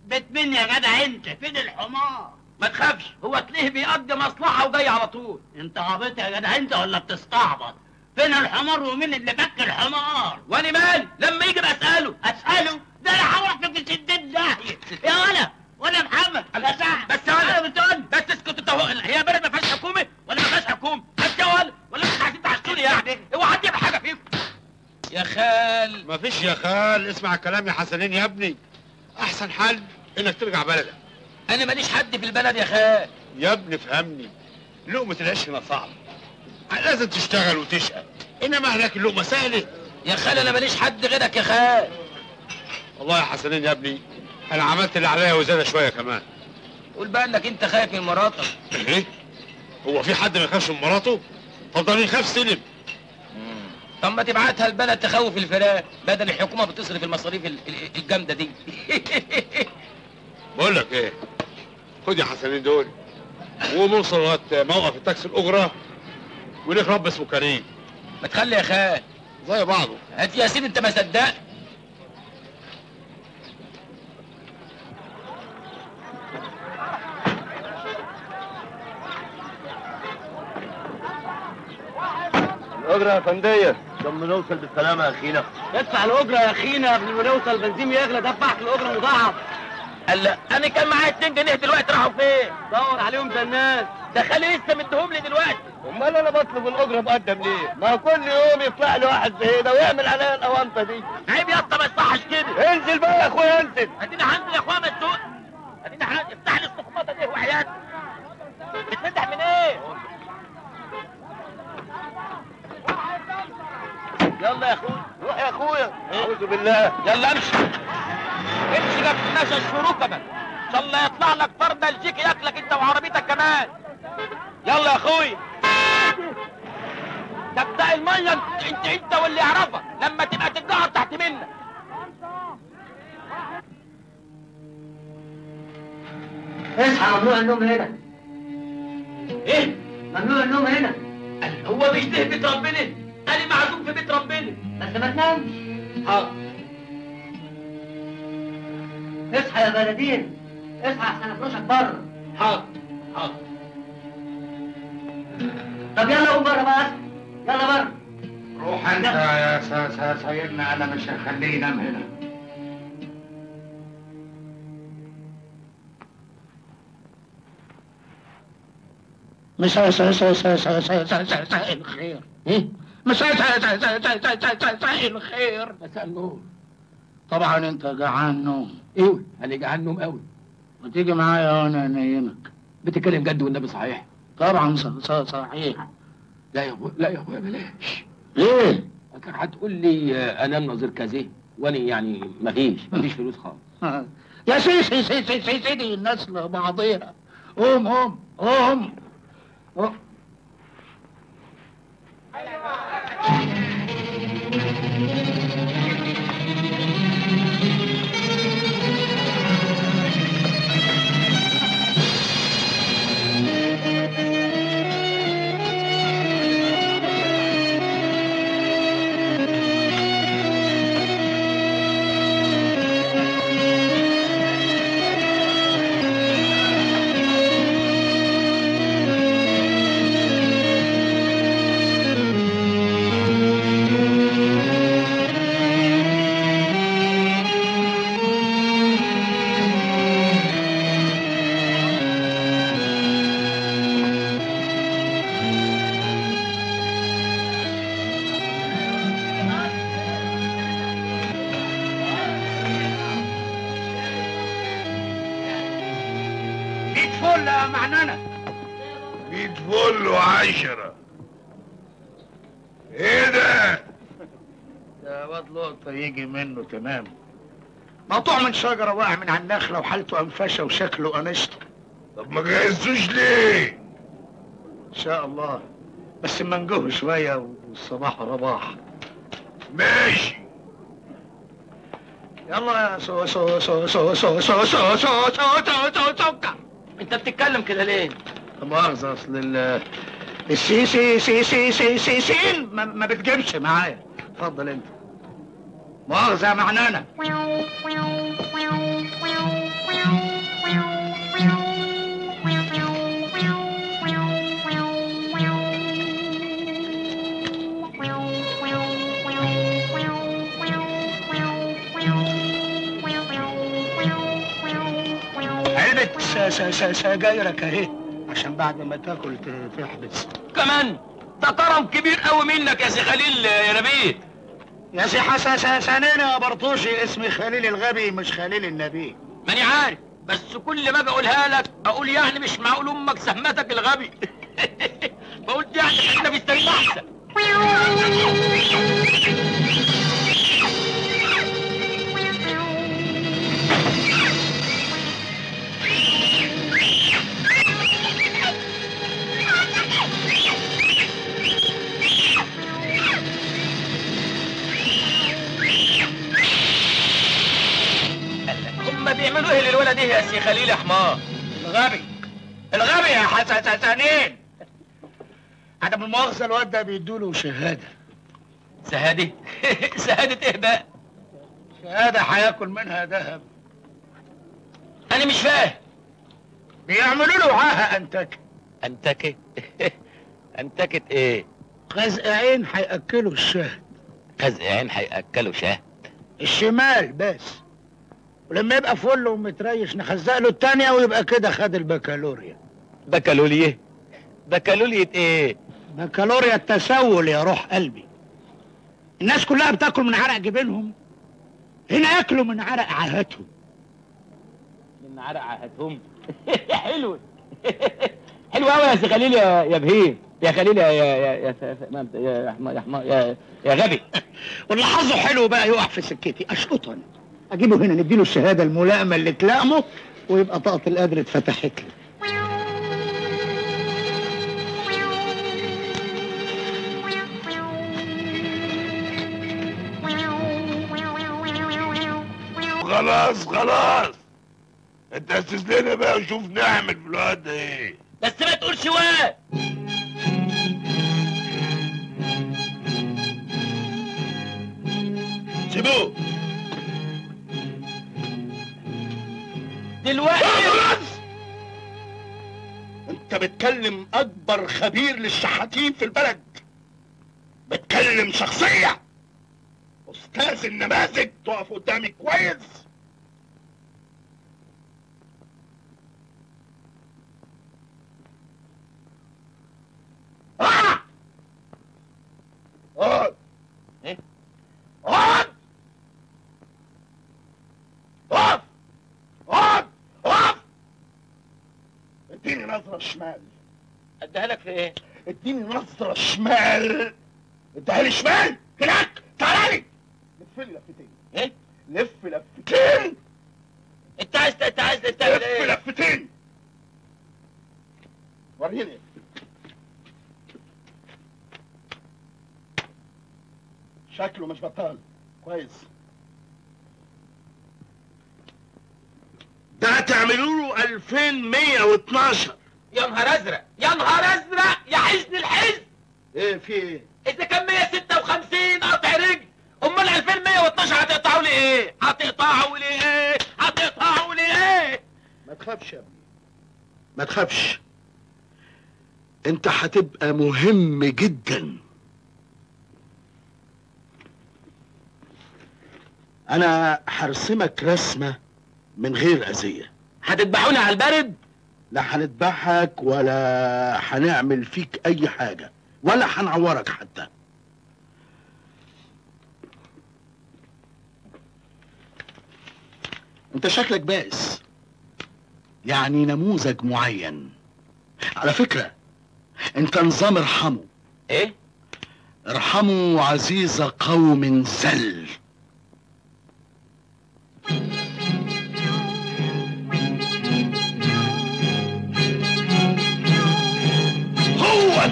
بيت مين يا جدع أنت؟ فين الحمار؟ ما تخافش هو تلاقيه بيقضي مصلحة وجاي على طول. انت عبيط يا جدع انت ولا بتستعبط؟ فين الحمار ومين اللي فك الحمار؟ وأنا مال؟ لما يجي بسأله. أسأله؟ ده أنا هروح في الشديد داهية يا ولا ولا محمد يا سعد. بس. أنا بتقول بس اسكت انت هو هي بلد ما فيهاش حكومة؟ ولا ما فيهاش حكومة؟ انت يا ولد ولا أنتوا عايزين تعشتوني يعني؟ اوعى حد يعمل حاجة فيكم يا خال. مفيش يا خال. اسمع الكلام يا حسنين يا ابني. أحسن حل إنك ترجع بلدك. أنا ماليش حد في البلد يا خال. يا ابني فهمني لقمة العيش هنا صعبة لازم تشتغل وتشقى إنما هناك اللقمة سهلة. يا خال أنا ماليش حد غيرك يا خال. والله يا حسنين يا ابني أنا عملت اللي عليا وزيادة شوية كمان. قول بقى إنك أنت خايف من مراتك إيه؟ هو في حد ما يخافش من مراته؟ طب ده يخاف سلم طب ما تبعتها البلد تخوف الفراق بدل الحكومة بتصرف المصاريف ال- ال- الجامدة دي. بقول لك إيه؟ خد يا حسنين دول ونوصل لغايه موقف التاكسي الأجرة وليك رب اسمه كريم. ما تخلي يا خال. زي بعضه. هات يا سيدي انت ما صدقت. الأجرة يا فندية. لما نوصل بالسلامة يا أخينا. ادفع الأجرة يا أخينا قبل ما نوصل البنزين يغلى دفعك الأجرة مضاعف. قال لا أنا كان معايا 2 جنيه دلوقتي راحوا فين؟ دور عليهم الناس ده خالي لسه مديهم لي دلوقتي. أمال أنا بطلب الأجرة مقدم ليه؟ ما كل يوم يطلع لي واحد زي ده ويعمل عليا الاونطه دي. عيب يا اسطى ما يصحش كده. انزل بقى يا أخويا انزل. ادينا هنزل يا أخويا ما تسوق. ادينا هنزل افتح لي الصخمطه دي وحياتك بتفتح من إيه؟ يلا يا أخويا روح يا أخويا. أعوذ بالله. يلا امشي. امشي ما تستناش الشروكه بقى إن شاء الله يطلع لك فرد الجيك ياكلك أنت وعربيتك كمان. يلا يا أخوي. ده بتاع المية انت انت, واللي يعرفك. لما تبقى تتجهر تحت منك. اصحى ممنوع النوم هنا. إيه؟ ممنوع النوم هنا. هو مش ده بيت ربنا. أنا معزوم في بيت ربنا. بس ما تنامش. حاضر اصحى يا بلدين. اصحى احسن افرشك بره. حاضر حاضر. طب يلا قوم بره بقى. يلا بره. روح انت يا سيدنا أنا مش هخليه ينام هنا مساء الخير. مساء الخير. مساء النور. طبعا أنت جعان نوم. إيوه أنا جعان نوم قوي وتيجي معايا وأنا انيمك بتتكلم جد والنبي صحيح؟ طبعا صحيح. لا يا ابويا لا يا ابويا بلاش. ليه؟ كان هتقول لي انام نظير كذا وأنا يعني مفيش مفيش فلوس خالص. يا سيدي سيدي سيدي سيدي الناس لبعضيها قوم قوم قوم. تمام مقطوع من شجرة واقع من على النخلة وحالته أنفشة وشكله أنشطة طب ما جهزتوش ليه؟ إن شاء الله بس منجوه شوية والصباح رباح ماشي يلا يا سو سو سو سو سو سو سو سو سو سو سو سكر انت بتتكلم كده ليه؟ لا مؤاخذة أصل ال السي سي سي سي سي سي سين ما, ما بتجيبش معايا اتفضل أنت مؤاخذة يا معنانة علبة سجايرك اهي عشان بعد ما تاكل تحبس. كمان ده كرم كبير قوي منك يا سي خليل يا نبيل. يا سي حسنين يا برطوشي اسمي خليل الغبي مش خليل النبي. ماني عارف بس كل ما أجي اقولها لك أقول يعني مش معقول أمك سمتك الغبي. فقلت يعني خلينا في التاريخ أحسن. بيعملوا إيه للولد إيه يا سي خليل يا حمار الغبي الغبي يا حسن سنين عدم المؤاخذة الواد ده بيدوله شهادة. شهادة؟ شهادة إيه بقى؟ شهادة هياكل منها ذهب. أنا مش فاهم. بيعملوا له عاهة أنتك. انتكت انتكت إيه؟ غزق عين هيأكله الشهد خزق عين هيأكلوا شاه الشمال بس. ولما يبقى فل ومتريش نخزق له التانية ويبقى كده خد البكالوريا بكالوليه بكالولية إيه؟ بكالوريا التسول يا روح قلبي الناس كلها بتاكل من عرق جبينهم هنا ياكلوا من عرق عاهاتهم من عرق عهدهم حلو حلو قوي يا سي خليل يا يا بهيم يا خليل يا يا يا يا يا يا يا غبي واللي حظه حلو بقى يقع في سكتي اشقطا أجيبه هنا نديله الشهادة الملائمة اللي تلائمه ويبقى طاقة القدر اتفتحت له. خلاص خلاص. انت اسس لنا بقى وشوف نعمل في الواد ده إيه. بس ما تقولش واد. سيبوه. دلوقتي انت بتكلم اكبر خبير للشحاتين في البلد. بتكلم شخصية. أستاذ النماذج تقف قدامي كويس. آه! اقعد! إيه؟ اقعد! اقف اقعد اقف اديني نظرة شمال. أديها لك في إيه؟ اديني نظرة شمال. اديها لي شمال. هناك. تعالى لي لف لي لفتين. إيه؟ لف لفتين. أنت عايز أنت عايز تعمل لف إيه؟ لفتين. وريني. شكله مش بطال. كويس ده تعملوا له 2112 يا نهار أزرق يا نهار أزرق يا حزن الحزن. إيه في إيه؟ إذا كان 156 قطع رجل امال 2112 هتقطعوا لي إيه؟ هتقطعوا لي إيه؟ هتقطعوا لي إيه؟ ما تخافش يا ابني. ما تخافش. أنت هتبقى مهم جدا. أنا هرسمك رسمة من غير أذية. هتذبحوني على البرد؟ لا هنذبحك ولا هنعمل فيك أي حاجة ولا هنعورك حتى. أنت شكلك بائس. يعني نموذج معين. على فكرة أنت نظام ارحموا إيه؟ ارحموا عزيز قوم زل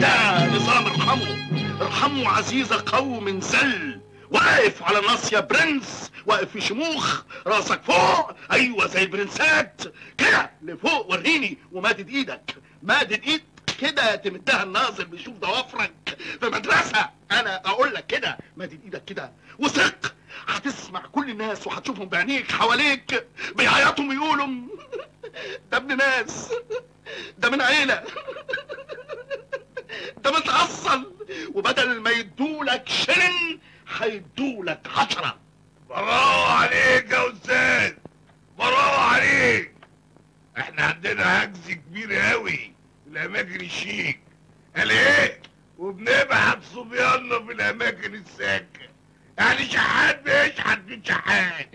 ده نظام ارحموا ارحموا عزيز قوم زل. واقف على ناصية برنس. واقف في شموخ راسك فوق. أيوه زي البرنسات. كده لفوق وريني ومادد إيدك. مادد إيد كده تمدها الناظر بيشوف ضوافرك في مدرسة أنا أقول لك كده. مادد إيدك كده. وثق. هتسمع كل الناس وهتشوفهم بعينيك حواليك. بيعيطوا ويقولوا ده ابن ناس. ده من عيلة. ده متأصل وبدل ما يدولك شلن هيدولك عشرة. برافو عليك يا أستاذ برافو عليك. إحنا عندنا هجز كبير قوي في الاماكن الشيك. قال إيه؟ وبنبعت صبياننا في الأماكن الساكنة. يعني شحات بيشحت في شحات.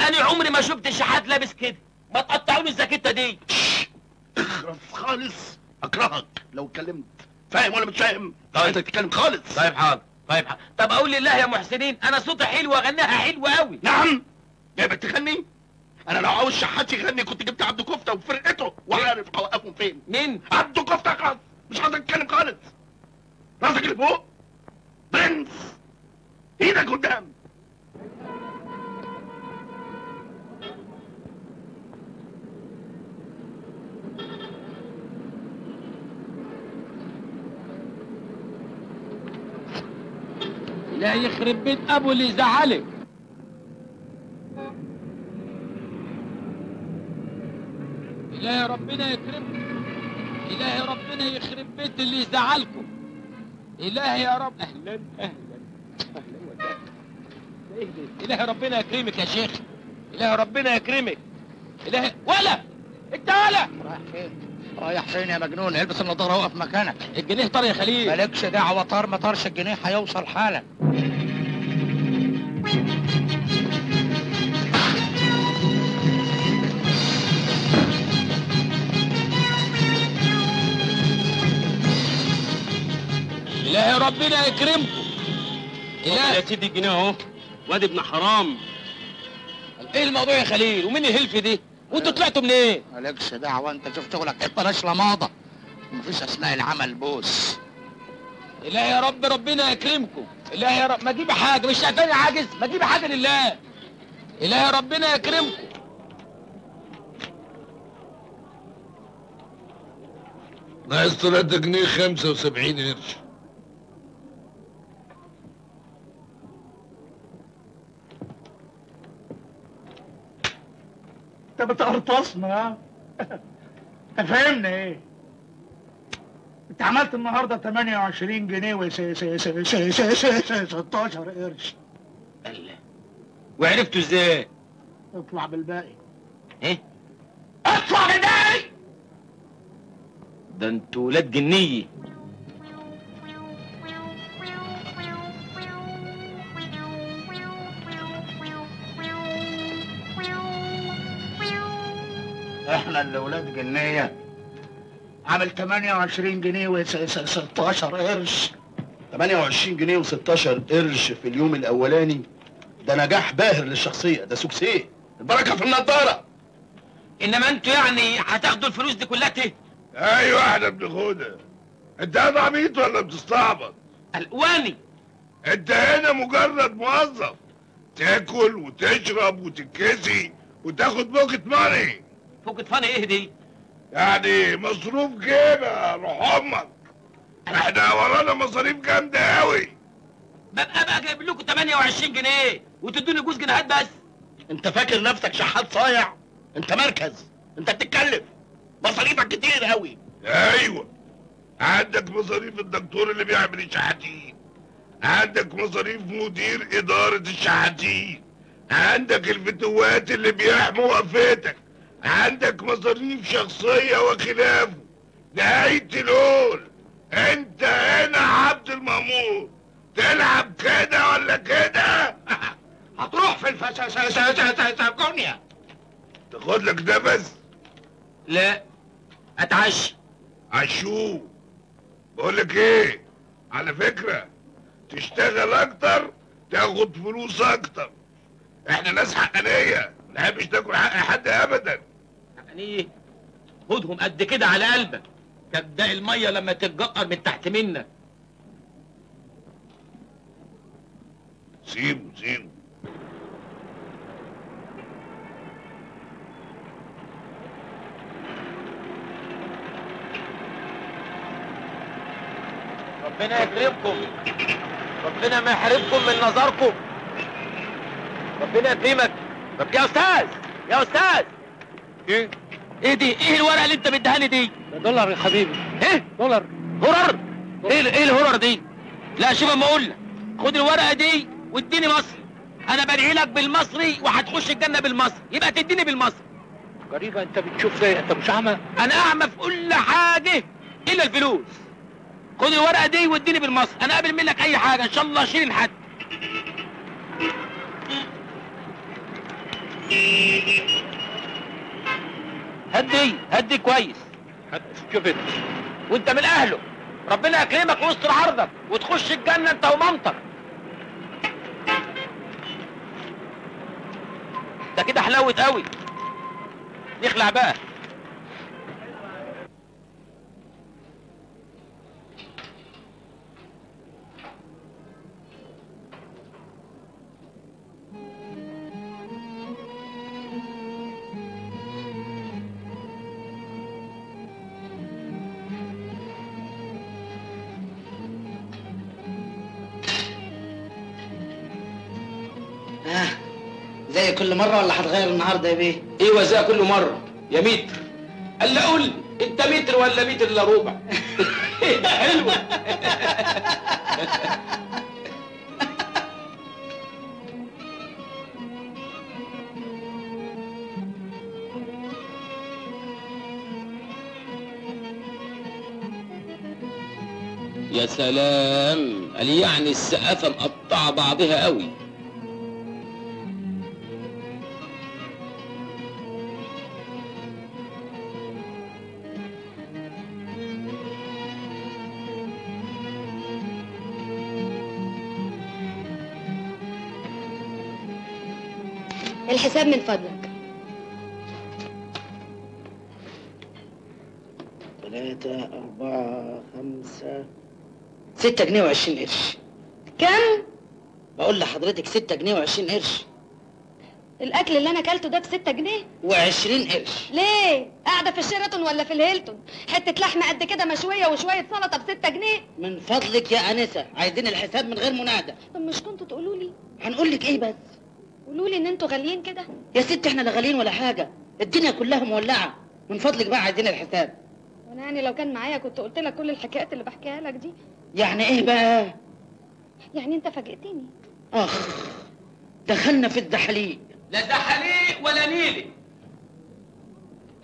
أنا عمري ما شفت شحات لابس كده. ما تقطعوني الزاكيتة دي. اخرس خالص أكرهك. لو اتكلمت فاهم ولا مش فاهم؟ طيب. أنت تتكلم خالص. طيب حاضر. طيب حاضر. طب أقول لله يا محسنين أنا صوتي حلو واغنيها حلو قوي نعم. جايبك تغني؟ أنا لو عاوز شحات يغني كنت جبت عبد كفتة وفرقته وعارف اوقفهم فين. مين؟ عبد كفتة خالص مش عاوز أتكلم خالص. راسك اللي فوق برنس. إيدك قدام. لا يخرب بيت أبو اللي يزعلك إلهي ربنا يكرمكم إلهي ربنا يخرب بيت اللي يزعلكم إلهي يا رب. ده إيه ده؟ إلهي ربنا يكرمك يا شيخ. إلهي ربنا يكرمك. إلهي ولا أنت ولا رايح فين؟ رايح فين يا مجنون؟ البس النضاره وقف مكانك. الجنيه طار يا خليل. مالكش دعوة طار ما طارش الجنيه هيوصل حالا. إلهي ربنا يكرمكم. إلهي يا سيدي الجنيه أهو. واد ابن حرام. إيه الموضوع يا خليل؟ ومين الهلف دي؟ وانتوا طلعتوا منين؟ مالكش دعوة انت شوف شغلك. انت بلاش لماضة. مفيش أثناء العمل بوس. إلهي يا رب ربنا يكرمكم. إلهي يا رب. ما تجيب حاجة مش شايفاني عاجز. ما تجيب حاجة لله. إلهي ربنا يكرمكم. ناقص 3 جنيه 75 قرش. انت بتقرطصنا ها انت فاهمني إيه؟ انت عملت النهارده 28 جنيه و 16 قرش. الله. وعرفتوا إزاي؟ اطلع بالباقي. إيه؟ اطلع بداي ده أنتوا ولاد جنية. إحنا اللي ولاد جنيه عامل 28 جنيه و 16 قرش. 28 جنيه و16 قرش في اليوم الاولاني. ده نجاح باهر للشخصية ده سوكسيه البركة في النضارة. إنما أنتوا يعني هتاخدوا الفلوس دي كلها ته أيوه إحنا بناخدها أنت قاعد عبيط ولا بتستعبط؟ ألواني. أنت هنا مجرد موظف. تاكل وتشرب وتتكسي وتاخد بوكت ماني فوق فاني إيه دي يعني مصروف جيبة روح أمك. إحنا ورانا مصاريف جامدة قوي ببقى بقى جايب لكم 28 جنيه وتدوني جوز جنيهات بس. انت فاكر نفسك شحات صايع؟ انت مركز. انت بتتكلف. مصاريفك كتير قوي أيوه. عندك مصاريف الدكتور اللي بيعمل الشحاتين عندك مصاريف مدير إدارة الشحاتين عندك الفتوات اللي بيحموا وقفتك عندك مصاريف شخصية وخلافه. نهاية الهول أنت هنا عبد المأمور. تلعب كده ولا كده؟ هتروح في الفساسكونيا تاخد لك نفس لا. أتعشى. عشو بقول لك إيه؟ على فكرة تشتغل أكتر تاخد فلوس أكتر. إحنا ناس حقانية ما نحبش تاكل حق حد ابدا. يعني إيه؟ خدهم قد كده على قلبك. تبدا المية لما تتجقر من تحت منك. سيبه سيبه ربنا يكرمكم. ربنا ما يحرمكم من نظركم. ربنا يكرمك. طب يا أستاذ يا أستاذ. إيه؟ إيه دي؟ إيه الورقة اللي انت مديها لي دي؟ ده دولار يا حبيبي. إيه؟ دولار. هرر إيه إيه الهرر دي؟ لا شوف اما أقول لك. خد الورقة دي واديني مصري. أنا بدعي لك بالمصري وهتخش الجنة بالمصري. يبقى تديني بالمصري. غريبة انت بتشوف زي انت مش أعمى. أنا أعمى في كل حاجة إلا الفلوس. خد الورقة دي واديني بالمصري. أنا قابل منك أي حاجة. إن شاء الله اشيل الحد. هدي هدي كويس. شفت وانت من اهله. ربنا يكرمك ويستر عرضك وتخش الجنة انت ومامتك. ده كده حلاوة قوي. نخلع بقى. كل مرة ولا هتغير النهاردة يا بيه؟ إيوه زي كل مرة. يا متر قال لي قول أنت متر ولا متر إلا ربع؟ حلوة يا سلام قال يعني السقافه مقطعه بعضها قوي. الحساب من فضلك. ثلاثة أربعة خمسة. ستة جنيه وعشرين قرش. كم؟ بقول لحضرتك ستة جنيه وعشرين قرش. الأكل اللي أنا أكلته ده بستة جنيه؟ وعشرين قرش. ليه؟ قاعدة في الشيراتون ولا في الهيلتون؟ حتة لحمة قد كده مشوية وشوية سلطة بستة جنيه؟ من فضلك يا أنسة. عايزين الحساب من غير منادى طب مش كنتوا تقولوا لي؟ هنقول لك إيه بس؟ قولوا لي إن أنتوا غاليين كده. يا ست إحنا لا غاليين ولا حاجة. الدنيا كلها مولعة. من فضلك بقى عايزين الحساب. وأنا يعني لو كان معايا كنت قلت لك كل الحكايات اللي بحكيها لك دي. يعني إيه بقى؟ يعني أنت فاجئتني. أخ دخلنا في الدحليق. لا ده حليق ولا نيلي.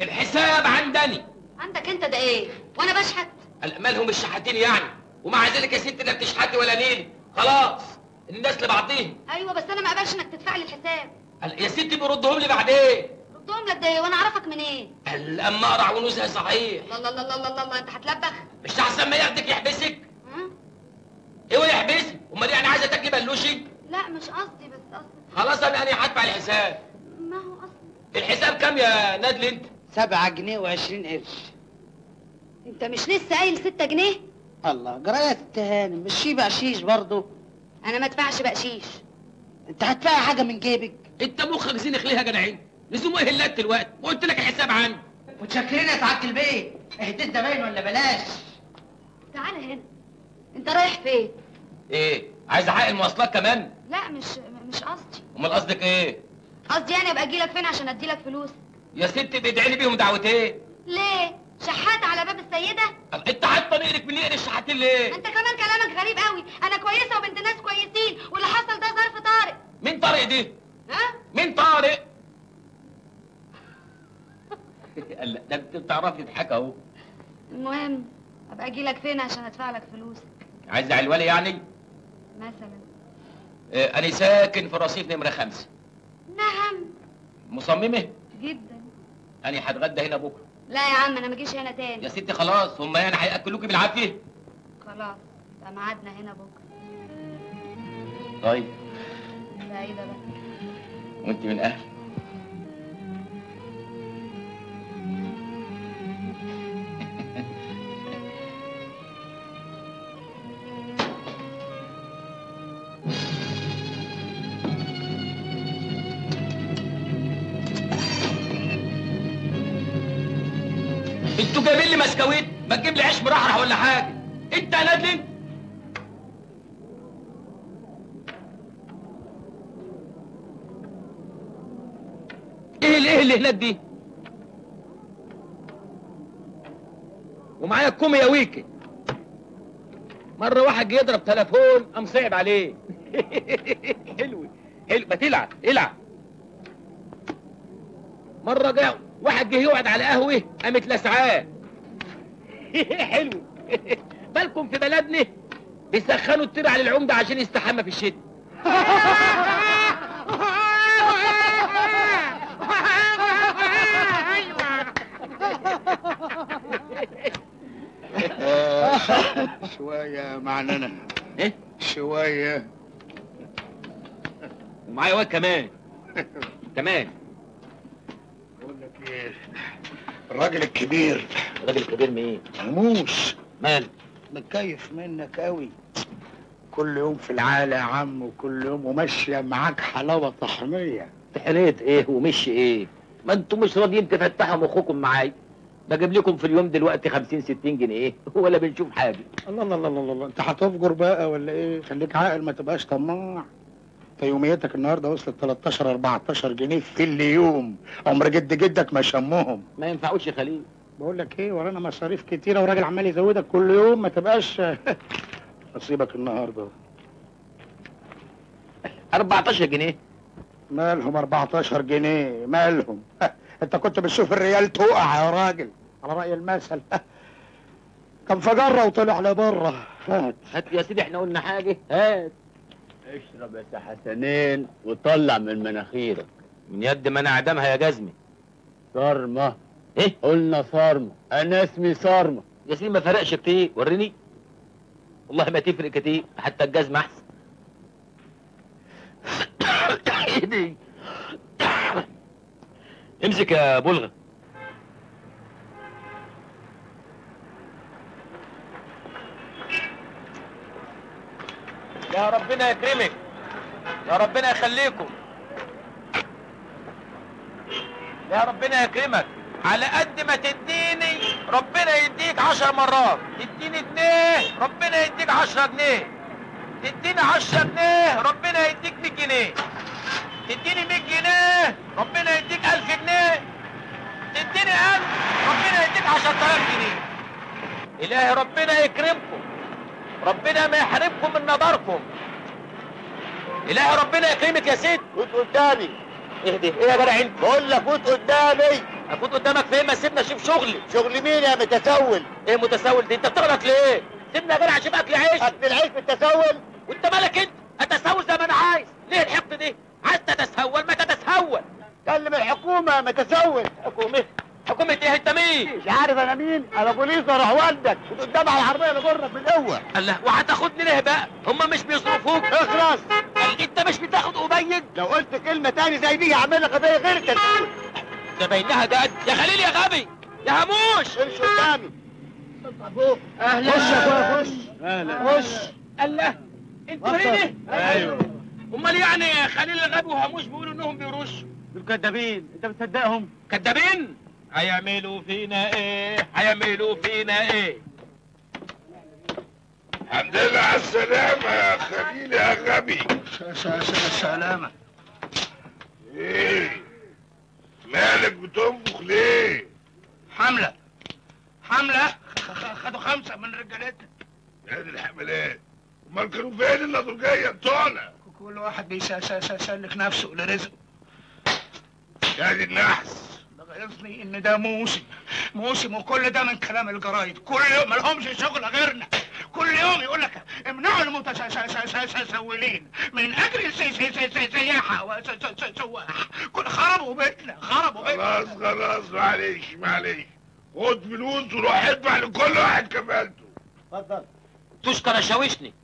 الحساب عندني. عندك أنت ده إيه؟ وأنا بشحت. مالهم الشحاتين يعني. ومع ذلك يا ست لا بتشحتي ولا نيلي. خلاص. الناس لبعضهم أيوه بس أنا ما اقبلش إنك تدفع لي الحساب. قال يا ستي بيردهم لي بعدين. ردهم لك ده وأنا أعرفك منين؟ قال أما أقرع ونوزها صحيح. الله الله الله الله الله أنت هتلبخ. مش أحسن ما ياخدك يحبسك. ها؟ أيوه يحبسك. أمال يعني عايزة تاكلي بلوشي؟ لا مش قصدي بس قصدي. خلاص أنا يعني هدفع الحساب. ما هو قصدي. الحساب كام يا نادل أنت؟ سبعة جنيه وعشرين قرش. أنت مش لسه قايل ستة جنيه؟ الله جراية التهانم مش شي بقشيش برضه؟ أنا ما أدفعش بقشيش. أنت هتدفع حاجة من جيبك. أنت مخك زينخ ليه يا جدعين. لزوم إيه اللات دلوقتي وقلت لك الحساب عندي متشكرين يا سعادة البيت. اهديت زباين ولا بلاش. تعالى هنا. أنت رايح فين؟ إيه عايز حق المواصلات كمان؟ لا مش مش قصدي. أمال قصدك إيه؟ قصدي يعني أبقى أجيلك فين عشان اديلك فلوس؟ يا ست بيدعي لي بيهم دعوتين. ليه؟ شحات على باب السيدة؟ أنت حاطه نقرك من نقر الشحاتين ليه؟ أنت كمان غريب قوي. أنا كويسة وبنت ناس كويسين واللي حصل ده ظرف طارئ. مين طارق دي؟ ها؟ مين طارق لا، ده انت بتعرفي تضحك اهو. المهم أبقى اجيلك فين عشان أدفع لك فلوسك عايز علوالي يعني؟ مثلا. آه أنا ساكن في رصيف نمرة خمسة. نعم. مصممة؟ جدا. أنا هتغدى هنا بكرة. لا يا عم أنا ما أجيش هنا تاني. يا ستي خلاص هم يعني هيأكلوكي بالعافية؟ خلاص. ميعادنا هنا بكرة. طيب. سعيده بقى. وانت من أهل؟ أنتوا جايبين لي مسكويت؟ ما تجيب لي عيش مرحرح ولا حاجة. انت يا نادل انت إيه اللي هناك دي. ومعايا الكومي يا ويكي. مرة واحد جه يضرب تليفون قام صعب عليه. حلو حلو. ما تلعب العب. مرة جه واحد جه يقعد على قهوة قامت لسعاه. حلو. بالكم في بلدنا بيسخنوا الطير على العمدة عشان يستحمى في الشتاء. شوية معننا إيه؟ شوية. ومعايا واد كمان. كمان. بقول لك إيه؟ الراجل الكبير. الراجل الكبير مين؟ موس. مال؟ متكيف منك قوي كل يوم في العالة يا عم وكل يوم وماشية معاك حلاوة طحنية. حريت إيه ومشي إيه؟ ما أنتوا مش راضيين تفتحوا مخكم معايا؟ بجيب لكم في اليوم دلوقتي 50 60 جنيه. ولا بنشوف حاجة. الله الله الله الله, الله. انت هتفجر بقى ولا إيه؟ خليك عاقل ما تبقاش طماع. انت يوميتك النهارده وصلت 13 14 جنيه في اليوم. عمر جد جدك ما شمهم. ما ينفعوش يا خليل. بقول لك إيه؟ ورانا مصاريف كتيرة وراجل عمال يزودك كل يوم ما تبقاش. نصيبك النهارده. 14 جنيه. مالهم 14 جنيه؟ مالهم؟ انت كنت بتشوف الريال تقع يا راجل. على رأي المثل. كان فجرة وطلع لبره هات هات يا سيدي إحنا قلنا حاجة. هات. اشرب يا حسنين وطلع من مناخيرك. من يد ما أنا أعدمها يا جزمي. صارمة. إيه؟ قلنا صارمة. أنا اسمي صارمة. يا سيدي ما فرقش كتير. وريني. والله ما تفرق كتير. حتى الجزمة أحسن. امسك يا بلغة. يا ربنا يكرمك. يا ربنا يخليكم. يا ربنا يكرمك. على قد ما تديني ربنا يديك عشر مرات. تديني جنيه ربنا يديك عشرة جنيه. تديني عشرة جنيه ربنا يديك مية جنيه. تديني مية جنيه ربنا يديك ألف جنيه. تديني ألف ربنا يديك عشرة آلاف جنيه. إلهي ربنا يكرمكم. ربنا ما يحرمكم من نظركم إلهي ربنا يكرمك يا ست فوت قدامي. اهدي. إيه يا جدع انت بقول لك فوت قدامي. أكون قدامك فين؟ ما سيبنا أشوف شغلي شغل مين يا متسول؟ إيه متسول؟ دي أنت بتغلط ليه؟ سيبنا يا جدع أشوف اكل عيش. أكل العيش بالتسول وأنت مالك أنت؟ أتسول زي ما أنا عايز. ليه الحقد دي؟ عايز تتسول ما تتسول. كلم الحكومة يا متسول. حكومة حكومة إيه أنت مين؟ مش عارف أنا مين؟ أنا بوليس أروح والدك فوت قدام على العربية اللي جرك بالقوة الله وهتاخدني ليه بقى؟ هم مش بيصرفوك. اخلص. قال أنت مش بتاخد أبيض؟ لو قلت كلمة تاني زي دي هعمل لك قضية غير التسول ده باينها جد يا خليل يا غبي يا هموش. امشي قدامي. أهلا. خش يا أخويا خش. أهلا. خش. الله. أنتوا هنا أيوه. أمال يعني خليل الغبي وهموش بيقولوا إنهم بيرشوا؟ دول كدابين. أنت بتصدقهم؟ كدابين؟ هيعملوا فينا إيه؟ هيعملوا فينا إيه؟ الحمد لله على السلامة يا خليل يا غبي. سلامة. إيه؟ مالك بتنفخ ليه؟ حملة. حملة؟ خدوا خمسة من رجالتنا. دي الحملات. امال كانوا فين النضرجية بتوعنا؟ كل واحد بيسلك نفسه لرزقه. يا دي النحس. غيظني إن ده موسم. موسم وكل ده من كلام الجرايد. كل يوم ملهمش شغل غيرنا. كل يوم يقول لك امنعوا المتسولين. من أجل السي- سي- سي- سي- سياحة وسواح كل خربوا بيتنا. خربوا بيتنا. خلاص خلاص معلش معلش. خد فلوس وروح ادفع لكل واحد كفالته. اتفضل. تشكر شاوشني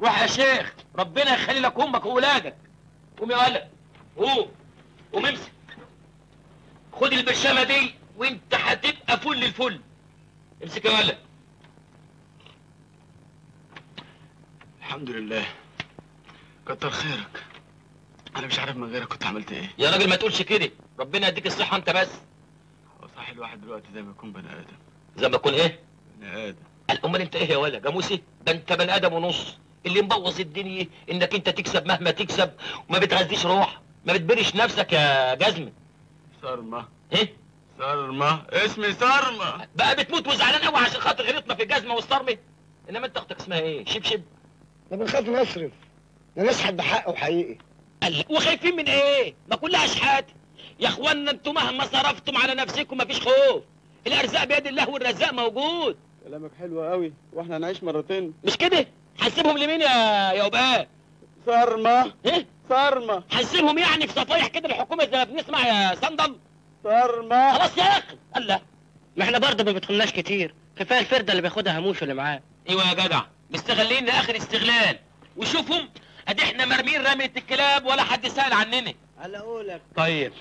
روح يا شيخ. ربنا يخلي لك أمك وأولادك. قوم يا ولد. قوم. قوم امسك. خد البرشامه دي وانت هتبقى فل الفل. امسك يا ولد. الحمد لله. كتر خيرك. أنا مش عارف من غيرك كنت عملت إيه. يا راجل ما تقولش كده. ربنا يديك الصحة أنت بس. هو صح الواحد دلوقتي زي ما يكون بني آدم. زي ما تكون إيه؟ بني آدم. امال أنت إيه يا ولا جاموسي ده أنت بني آدم ونص. اللي مبوظ الدنيا إنك أنت تكسب مهما تكسب وما بتغذيش روح. ما بتبرش نفسك يا جزمه صرمة إيه؟ صرمة اسمي صرمة بقى بتموت وزعلان قوي عشان خاطر غلطنا في الجزمة والصرمه إنما أنت أختك اسمها إيه؟ شبشب. ده بنخاف نصرف. نسحب بحقه حقيقي. قال وخايفين من إيه؟ ما كلها اشحات يا إخوانا أنتوا مهما صرفتم على نفسكم مفيش خوف. الأرزاق بيد الله والرزاق موجود. كلامك حلو قوي وإحنا هنعيش مرتين. مش كده؟ هنسيبهم لمين يا يا وباء صرمة إيه؟ صرمة هنسيبهم يعني في صفايح كده الحكومة زي ما بنسمع يا صندل. صرمة خلاص يا أخي. الله. ما إحنا برضه ما بيدخلناش كتير. كفاية الفرده اللي بياخدها هموش اللي معاه. أيوه يا جدع. مستغلين لآخر استغلال. وشوفهم. أدي إحنا مرمين رمية الكلاب ولا حد سأل عننا. على قولك. طيب.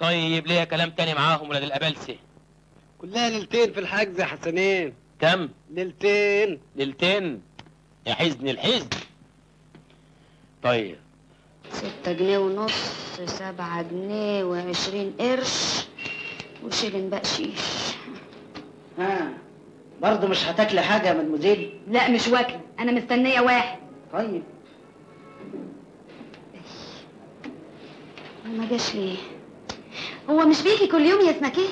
طيب ليا كلام تاني معاهم ولاد الابلسه كلها ليلتين في الحجز يا حسنين. كم؟ ليلتين. ليلتين. يا حزن الحزن. طيب. ستة جنيه ونص سبعة جنيه وعشرين قرش. وشيلن بقشيش ها برضه مش هتاكلي حاجة يا مدموزيل؟ لا مش واكلة. أنا مستنية واحد. طيب. ما جاش ليه؟ هو مش بيجي كل يوم يا اسمك إيه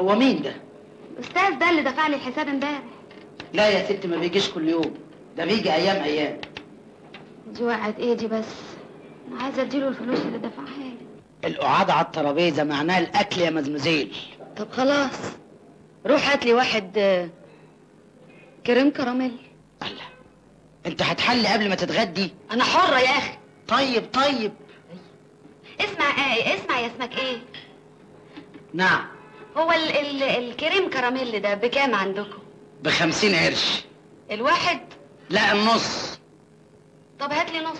هو مين ده؟ الأستاذ ده اللي دفع لي الحساب امبارح. لا يا ست ما بيجيش كل يوم. ده بيجي أيام أيام. دي وقعت إيه دي بس. أنا عايزة اديله الفلوس اللي دفعها لي. القعاد على الترابيزة معناها الأكل يا مدموزيل طب خلاص روح هات لي واحد آه، كريم كراميل. الله. انت هتحلي قبل ما تتغدي؟ أنا حرة يا أخي. طيب طيب. اسمع إيه اسمع يا اسمك إيه. نعم. هو ال ال الكريم كراميل ده بكام عندكم؟ بخمسين قرش. الواحد؟ لا النص. طب هات لي نص.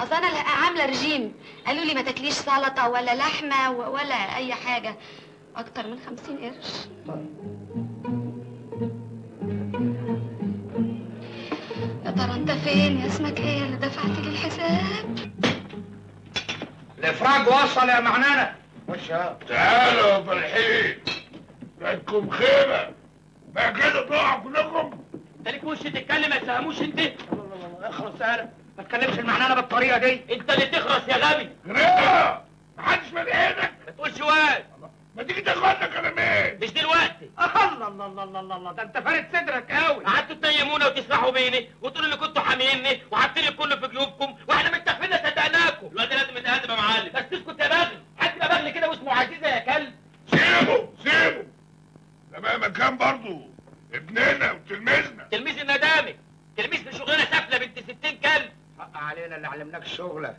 اصل أنا لا- عاملة رجيم. قالوا لي ما تاكليش سلطة ولا لحمة ولا أي حاجة. أكتر من خمسين قرش. يا ترى أنت فين؟ يا اسمك إيه؟ اللي دفعت لي الحساب. الإفراج وصل يا معنانة خش يا؟ تعالوا يا فالحين بقتكم خيبة بقى كده تقعوا كلكم. انت ليك وش تتكلم ما تفهموش أنت. اخلص أنا ما تكلمش المعنانة بالطريقة دي. انت اللي تخرس يا غبي. غريبة! محدش من إيدك ما تقولش واد ما تيجي تاخدنا كلامين مش دلوقتي. الله الله الله الله الله الله. ده انت فارد صدرك قوي. قعدتوا تنيمونا وتسرحوا بيني وتقولوا اللي كنتوا حاميني وحاطين الكل في جيوبكم وإحنا متخفين صدقناكم. الواد لازم يتقدم يا معلم. بس اسكت يا بغل. حد يبقى بغل كده واسمه عزيزة يا كلب. سيبه سيبه. ده بقى مكان برضه ابننا وتلميذنا. تلميذ الندامي. تلميذ في شغلانه سافله بنت 60 كلب. حق علينا اللي علمناك الشغلة.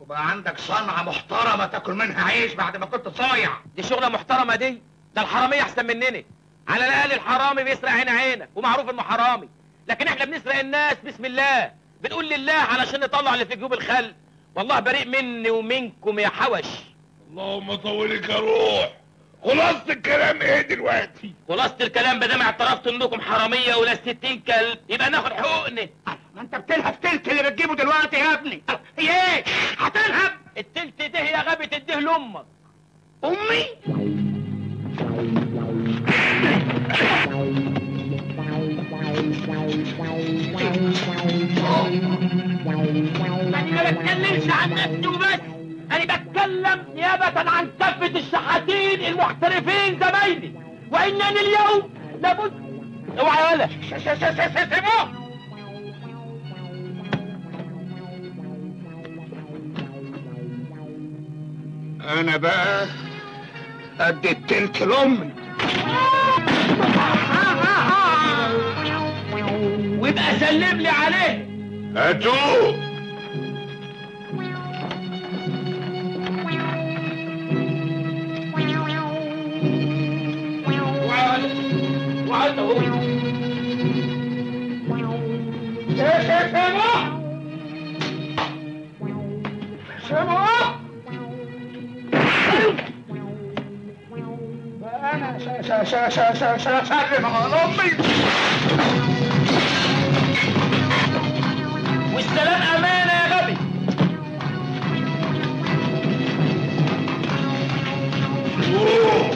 وبقى عندك صنعة محترمة تاكل منها عيش بعد ما كنت صايع. دي شغلة محترمة دي؟ ده الحرامية أحسن مننا على الأقل الحرامي بيسرق عين عينك ومعروف إنه حرامي. لكن إحنا بنسرق الناس بسم الله. بنقول لله علشان نطلع اللي في جيوب الخلق. والله بريء مني ومنكم يا حوش. اللهم طولك يا روح. خلاصة الكلام إيه دلوقتي؟ خلاصة الكلام بدام اعترفت انكم حرامية ولا ستين كلب يبقى ناخد حقوقنا. ما انت بتلهب تلت اللي بتجيبه دلوقتي يا ابني. هي إيه هتلهب التلت ده يا غبي تديه لأمك. أمي؟ أنا ما بتكلمش عن نفسي وبس أنا بتكلم نيابة عن كافة الشحاتين المحترفين زمايلي. وإنني اليوم لابد أوعى يا ولا سيبوه. أنا بقى قد التلت لأمي. ويبقى سلم لي عليه. هاتوه وعد اهو أنا سلم على امي والسلام أمانة يا غبي. سيبوه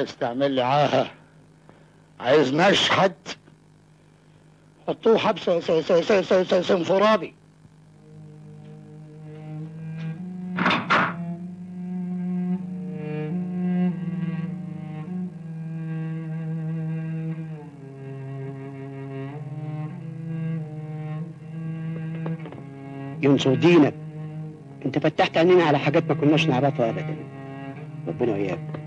عايز تعمل لي عاهة. عايز نشحت حطوه حبس س- س- س- س- س- سنفرادي ينصر دينك. انت فتحت عينينا على حاجات ما كناش نعرفها ابدا. ربنا وياك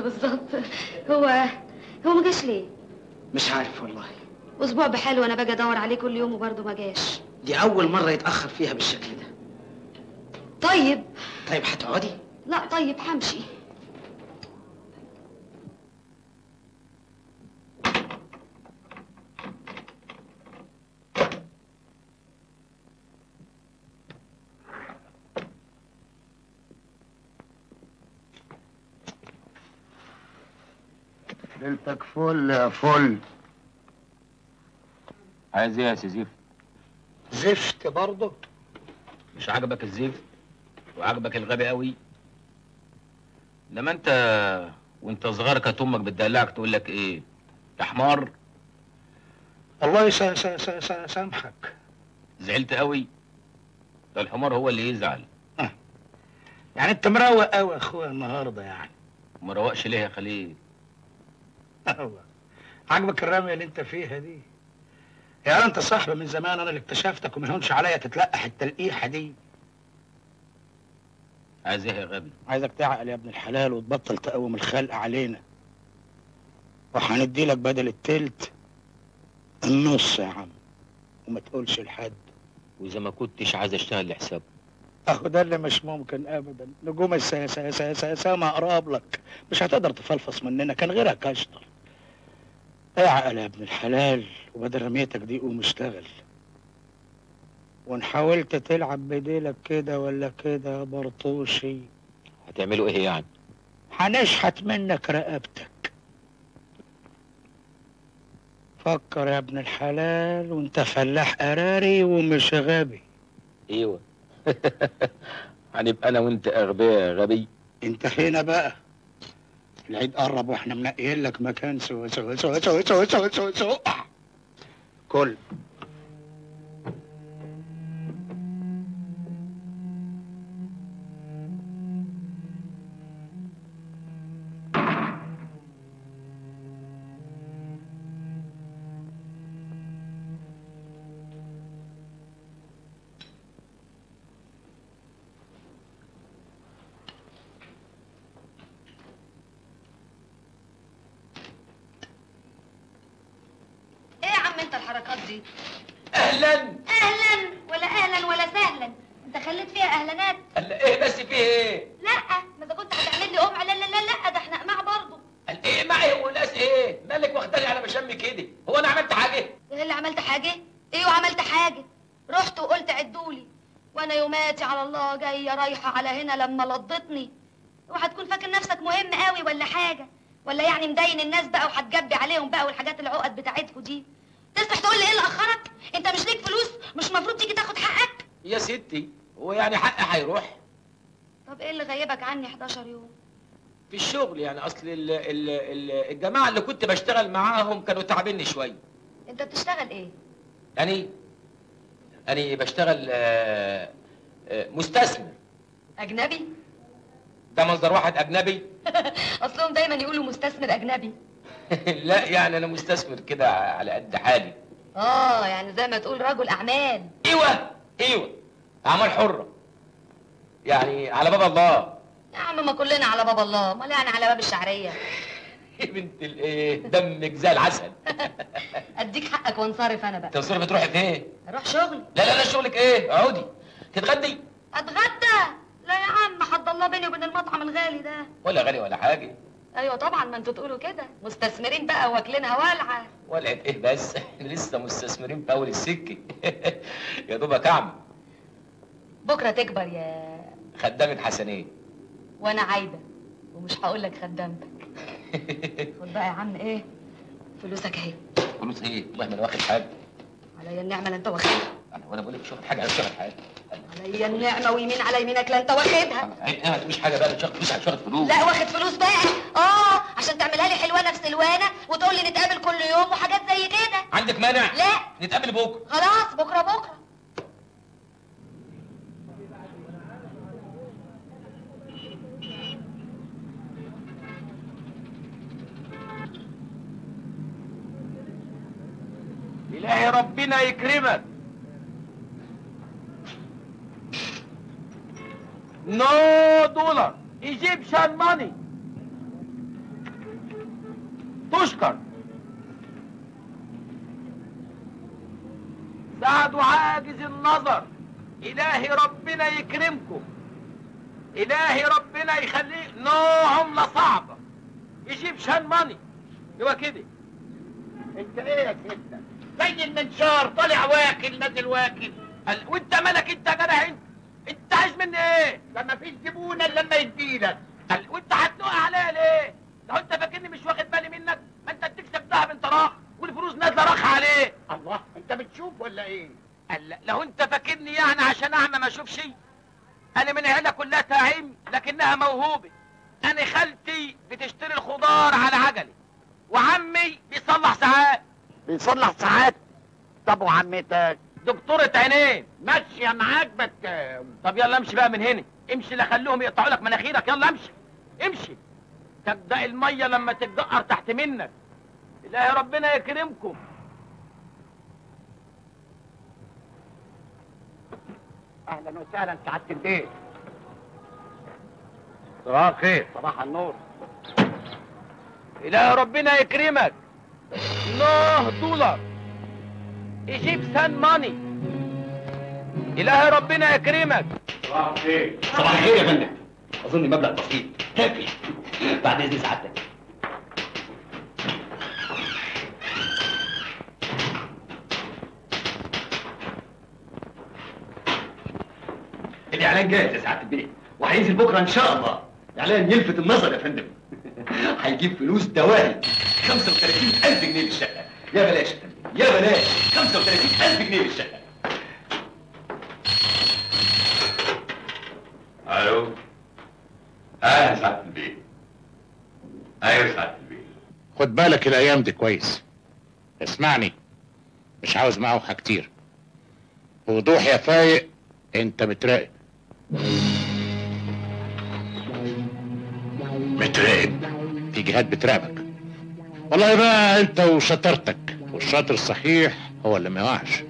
بالظبط بالظبط هو هو ما جاش ليه؟ مش عارف والله. أسبوع بحاله وأنا باجي أدور عليه كل يوم وبرضه ما جاش. دي أول مرة يتأخر فيها بالشكل ده. طيب. طيب هتقعدي؟ لا طيب همشي. ليلتك فل يا فل. عايز إيه يا سي زيف؟ زفت برضه. مش عاجبك الزيف؟ وعاجبك الغبي قوي؟ لما انت وانت صغير كانت أمك بتدلعك تقول لك إيه؟ يا حمار. الله يسا سا سا سا سامحك. زعلت قوي؟ ده الحمار هو اللي يزعل. يعني انت مروق قوي يا اخويا النهارده يعني. ما روقش ليه يا خليل. عاجبك الرمية اللي انت فيها دي؟ يعني انت صاحبي من زمان أنا اللي اكتشفتك وما يهونش عليا تتلقح التلقيحة دي. عايز إيه يا غبي؟ عايزك تعقل يا ابن الحلال وتبطل تقوم الخلق علينا. وهندي لك بدل التلت النص يا عم وما تقولش لحد. وإذا ما كنتش عايز أشتغل لحسابه اهو ده اللي مش ممكن ابدا. نجوم السما أقرب لك. مش هتقدر تفلفص مننا كان غيرك أشطر. اعقل يا ابن الحلال وبدل رميتك دي قوم اشتغل. وان حاولت تلعب بديلك كده ولا كده يا برطوشي. هتعملوا إيه يعني؟ هنشحت منك رقبتك. فكر يا ابن الحلال وانت فلاح قراري ومش غبي. أيوه. هنبقى أنا وانت اغبياء يا غبي. انت هنا بقى. العيد قرب وإحنا منقيين لك مكان سو سو سو سو سو سو سو, سو. كل لما لضتني وهتكون فاكر نفسك مهم قوي ولا حاجة. ولا يعني مدين الناس بقى وهتجبي عليهم بقى والحاجات العقد بتاعتكوا دي. تسمح تقول لي إيه اللي أخرك؟ أنت مش ليك فلوس؟ مش المفروض تيجي تاخد حقك؟ يا ستي هو يعني حقي هيروح؟ طب إيه اللي غيبك عني 11 يوم؟ في الشغل يعني أصل ال ال ال الجماعة اللي كنت بشتغل معاهم كانوا تعبني شوية أنت بتشتغل إيه؟ يعني أنا بشتغل آه، آه، مستثمر. أجنبي؟ ده منظر واحد أجنبي؟ أصلهم دايما يقولوا مستثمر أجنبي. لا يعني أنا مستثمر كده على قد حالي. آه يعني زي ما تقول رجل أعمال. إيوه إيوه أعمال حرة. يعني على باب الله. يا عم ما كلنا على باب الله. أمال يعني على باب الشعرية؟ يا بنت الإيه دمك زي العسل. أديك حقك وانصرف أنا بقى. تصرف تروحي فين؟ أروح شغلي لا لا لا شغلك إيه؟ اقعدي تتغدي؟ أتغدى. لا يا عم حد الله بيني وبين المطعم الغالي ده. ولا غالي ولا حاجة. أيوه طبعا ما أنتوا تقولوا كده. مستثمرين بقى واكلينها والعة. ولعت إيه بس؟ لسه مستثمرين في أول السكة. يا دوبك أعمل. بكرة تكبر يا خدامة حسنين وأنا عايدة ومش هقول لك خدامتك خد بقى يا عم إيه؟ فلوسك اهي فلوس إيه؟ والله ما أنا واخد حاجة. عليا النعمة لا أنت واخدها. أنا وأنا بقول لك واخد حاجة مش واخد حاجة عليا النعمة ويمين على يمينك لا انت واخدها. إيه ما تقوليش حاجة بقى مش واخد فلوس مش واخد فلوس. لا واخد فلوس بقى. آه عشان تعملها لي حلوانه في سلوانه وتقول لي نتقابل كل يوم وحاجات زي كده. عندك مانع؟ لا. نتقابل بكرة. خلاص بكرة بكرة. إلهي ربنا يكرمك. no dollar Egyptian money تشكر سعد عاجز النظر إلهي ربنا يكرمكم إلهي ربنا يخليه no عملة صعبة ايجيبشن ماني يبقى كده انت إيه يا ستة زي المنشار طالع واكل نازل واكل. وانت مالك انت جدع انت انت عايز مني إيه؟ ده مفيش زبونه إلا لما يديلك. وانت هتنق عليا ليه؟ لو انت فاكرني مش واخد بالي منك الذهب انت راخ والفلوس نازلة راخ عليه. الله انت بتشوف ولا إيه؟ قال لو انت فاكرني يعني عشان اعمى ما اشوفش. أنا من عيله كلها تعيم لكنها موهوبة. أنا خالتي بتشتري الخضار على عجله وعمي بيصلح ساعات. بيصلح ساعات؟ طب وعمتك؟ دكتورة عينين. ماشية معاك بت طب يلا امشي بقى من هنا. امشي لا خلوهم يقطعوا لك مناخيرك. يلا امشي. امشي. تبدأ المية لما تتجقر تحت منك. الهي ربنا يكرمكم. أهلا وسهلا. سعاده البيت صباح الخير. صباح النور. الهي ربنا يكرمك. نوه دولار ايجيبسان ماني إلهي ربنا يكرمك. صباح الخير. صباح الخير يا فندم. أظن مبلغ بسيط. كافي بعد إذن سعادتك. الاعلان جاهز يا سعادة البيت وهينزل بكرة إن شاء الله. إعلان يلفت النظر يا فندم. هيجيب فلوس دواهي. 35000 جنيه للشقه يا بلاش يا فندم. يا بلاش 35000 جنيه للشقه ألو؟ أهلا سعادة البيت. أيوه سعادة البيت. خد بالك الأيام دي كويس. اسمعني مش عاوز معوحة كتير. بوضوح يا فايق أنت متراقب. متراقب؟ في جهات بتراقبك. والله بقى أنت وشطارتك. والشاطر الصحيح هو اللي ما يوقعش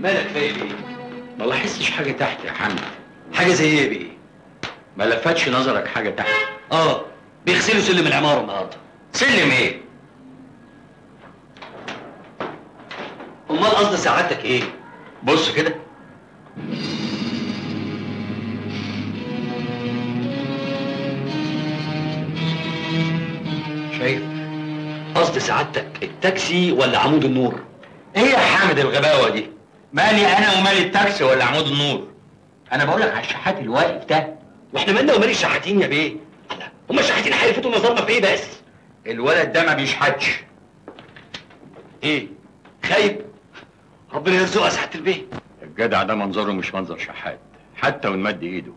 مالك فايق إيه؟ ما لاحظتش حاجة تحت يا حمد حاجة زي إيه بيه؟ لفتش نظرك حاجة تحت. آه بيغسلوا سلم العمارة النهارده. سلم إيه؟ أمال قصد سعادتك إيه؟ بص كده. شايف؟ قصد سعادتك التاكسي ولا عمود النور؟ إيه يا حامد الغباوة دي. مالي أنا ومالي التاكسي ولا عمود النور؟ أنا بقول لك على الشحات الواقف ده. وإحنا مالنا ومال الشحاتين يا بيه؟ هم الشحاتين هيلفتوا نظرنا في إيه بس؟ الولد ده ما بيشحتش إيه؟ خايب؟ ربنا يرزقه يا سعادة البيه الجدع ده منظره مش منظر شحات حتى وإن مد إيده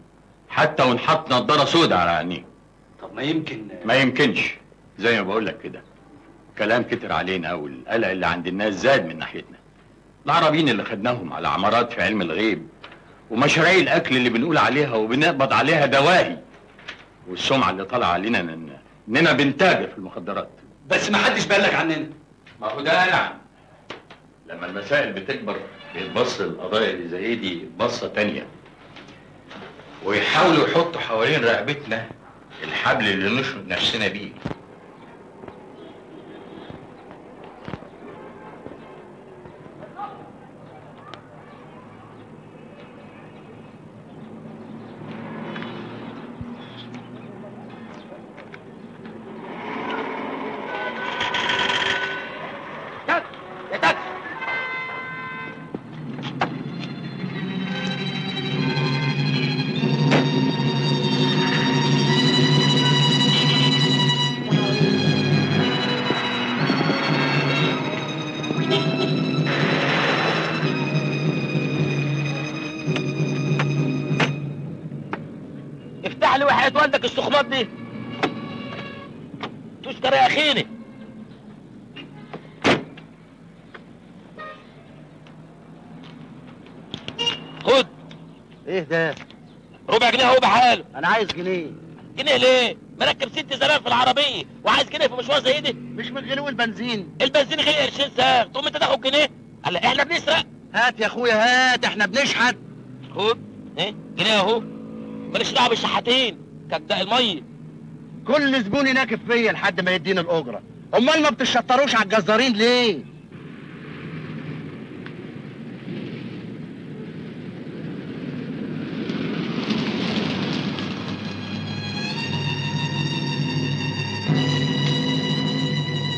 حتى وإن حط نضارة سودا على عينيه طب ما يمكن ما يمكنش زي ما بقول لك كده كلام كتر علينا والقلق اللي عند الناس زاد من ناحيتنا العربيين اللي خدناهم على عمارات في علم الغيب ومشاريع الأكل اللي بنقول عليها وبنقبض عليها دواهي. والسمعة اللي طالعة علينا اننا بنتاجر في المخدرات. بس ما حدش بلغ عننا. ما هو ده قلع لما المسائل بتكبر بيتبص القضايا اللي زي دي بصة تانية. ويحاولوا يحطوا حوالين رقبتنا الحبل اللي نشرب نفسنا بيه. عايز جنيه. جنيه ليه؟ مركب ست زرار في العربية وعايز جنيه في مشوار زي دي. مش من غلو البنزين البنزين غير قرشين ساغ تقوم انت تاخد جنيه. هلا إحنا بنسرق. هات يا اخويا هات إحنا بنشحت. خد. إيه جنيه اهو. ماليش دعوة بالشحاتين. كبداء المية. كل زبون يناكف فيا لحد ما يديني الأجرة. أمال ما بتشطروش على الجزارين ليه؟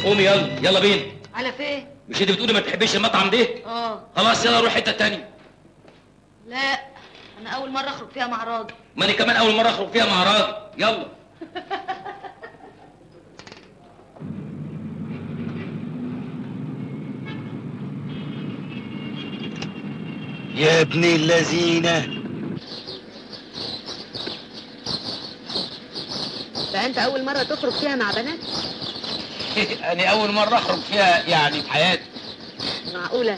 قومي يلا يلا بينا. على فين؟ مش انت بتقولي ما تحبيش المطعم ده آه. خلاص يلا روح حتة تانية. لا أنا أول مرة أخرج فيها مع راجل. ما أنا كمان أول مرة أخرج فيها مع راجل. يلا. يا ابن اللذينه بقى انت أول مرة تخرج فيها مع بنات؟ أنا أول مرة أخرج فيها يعني في حياتي. معقولة؟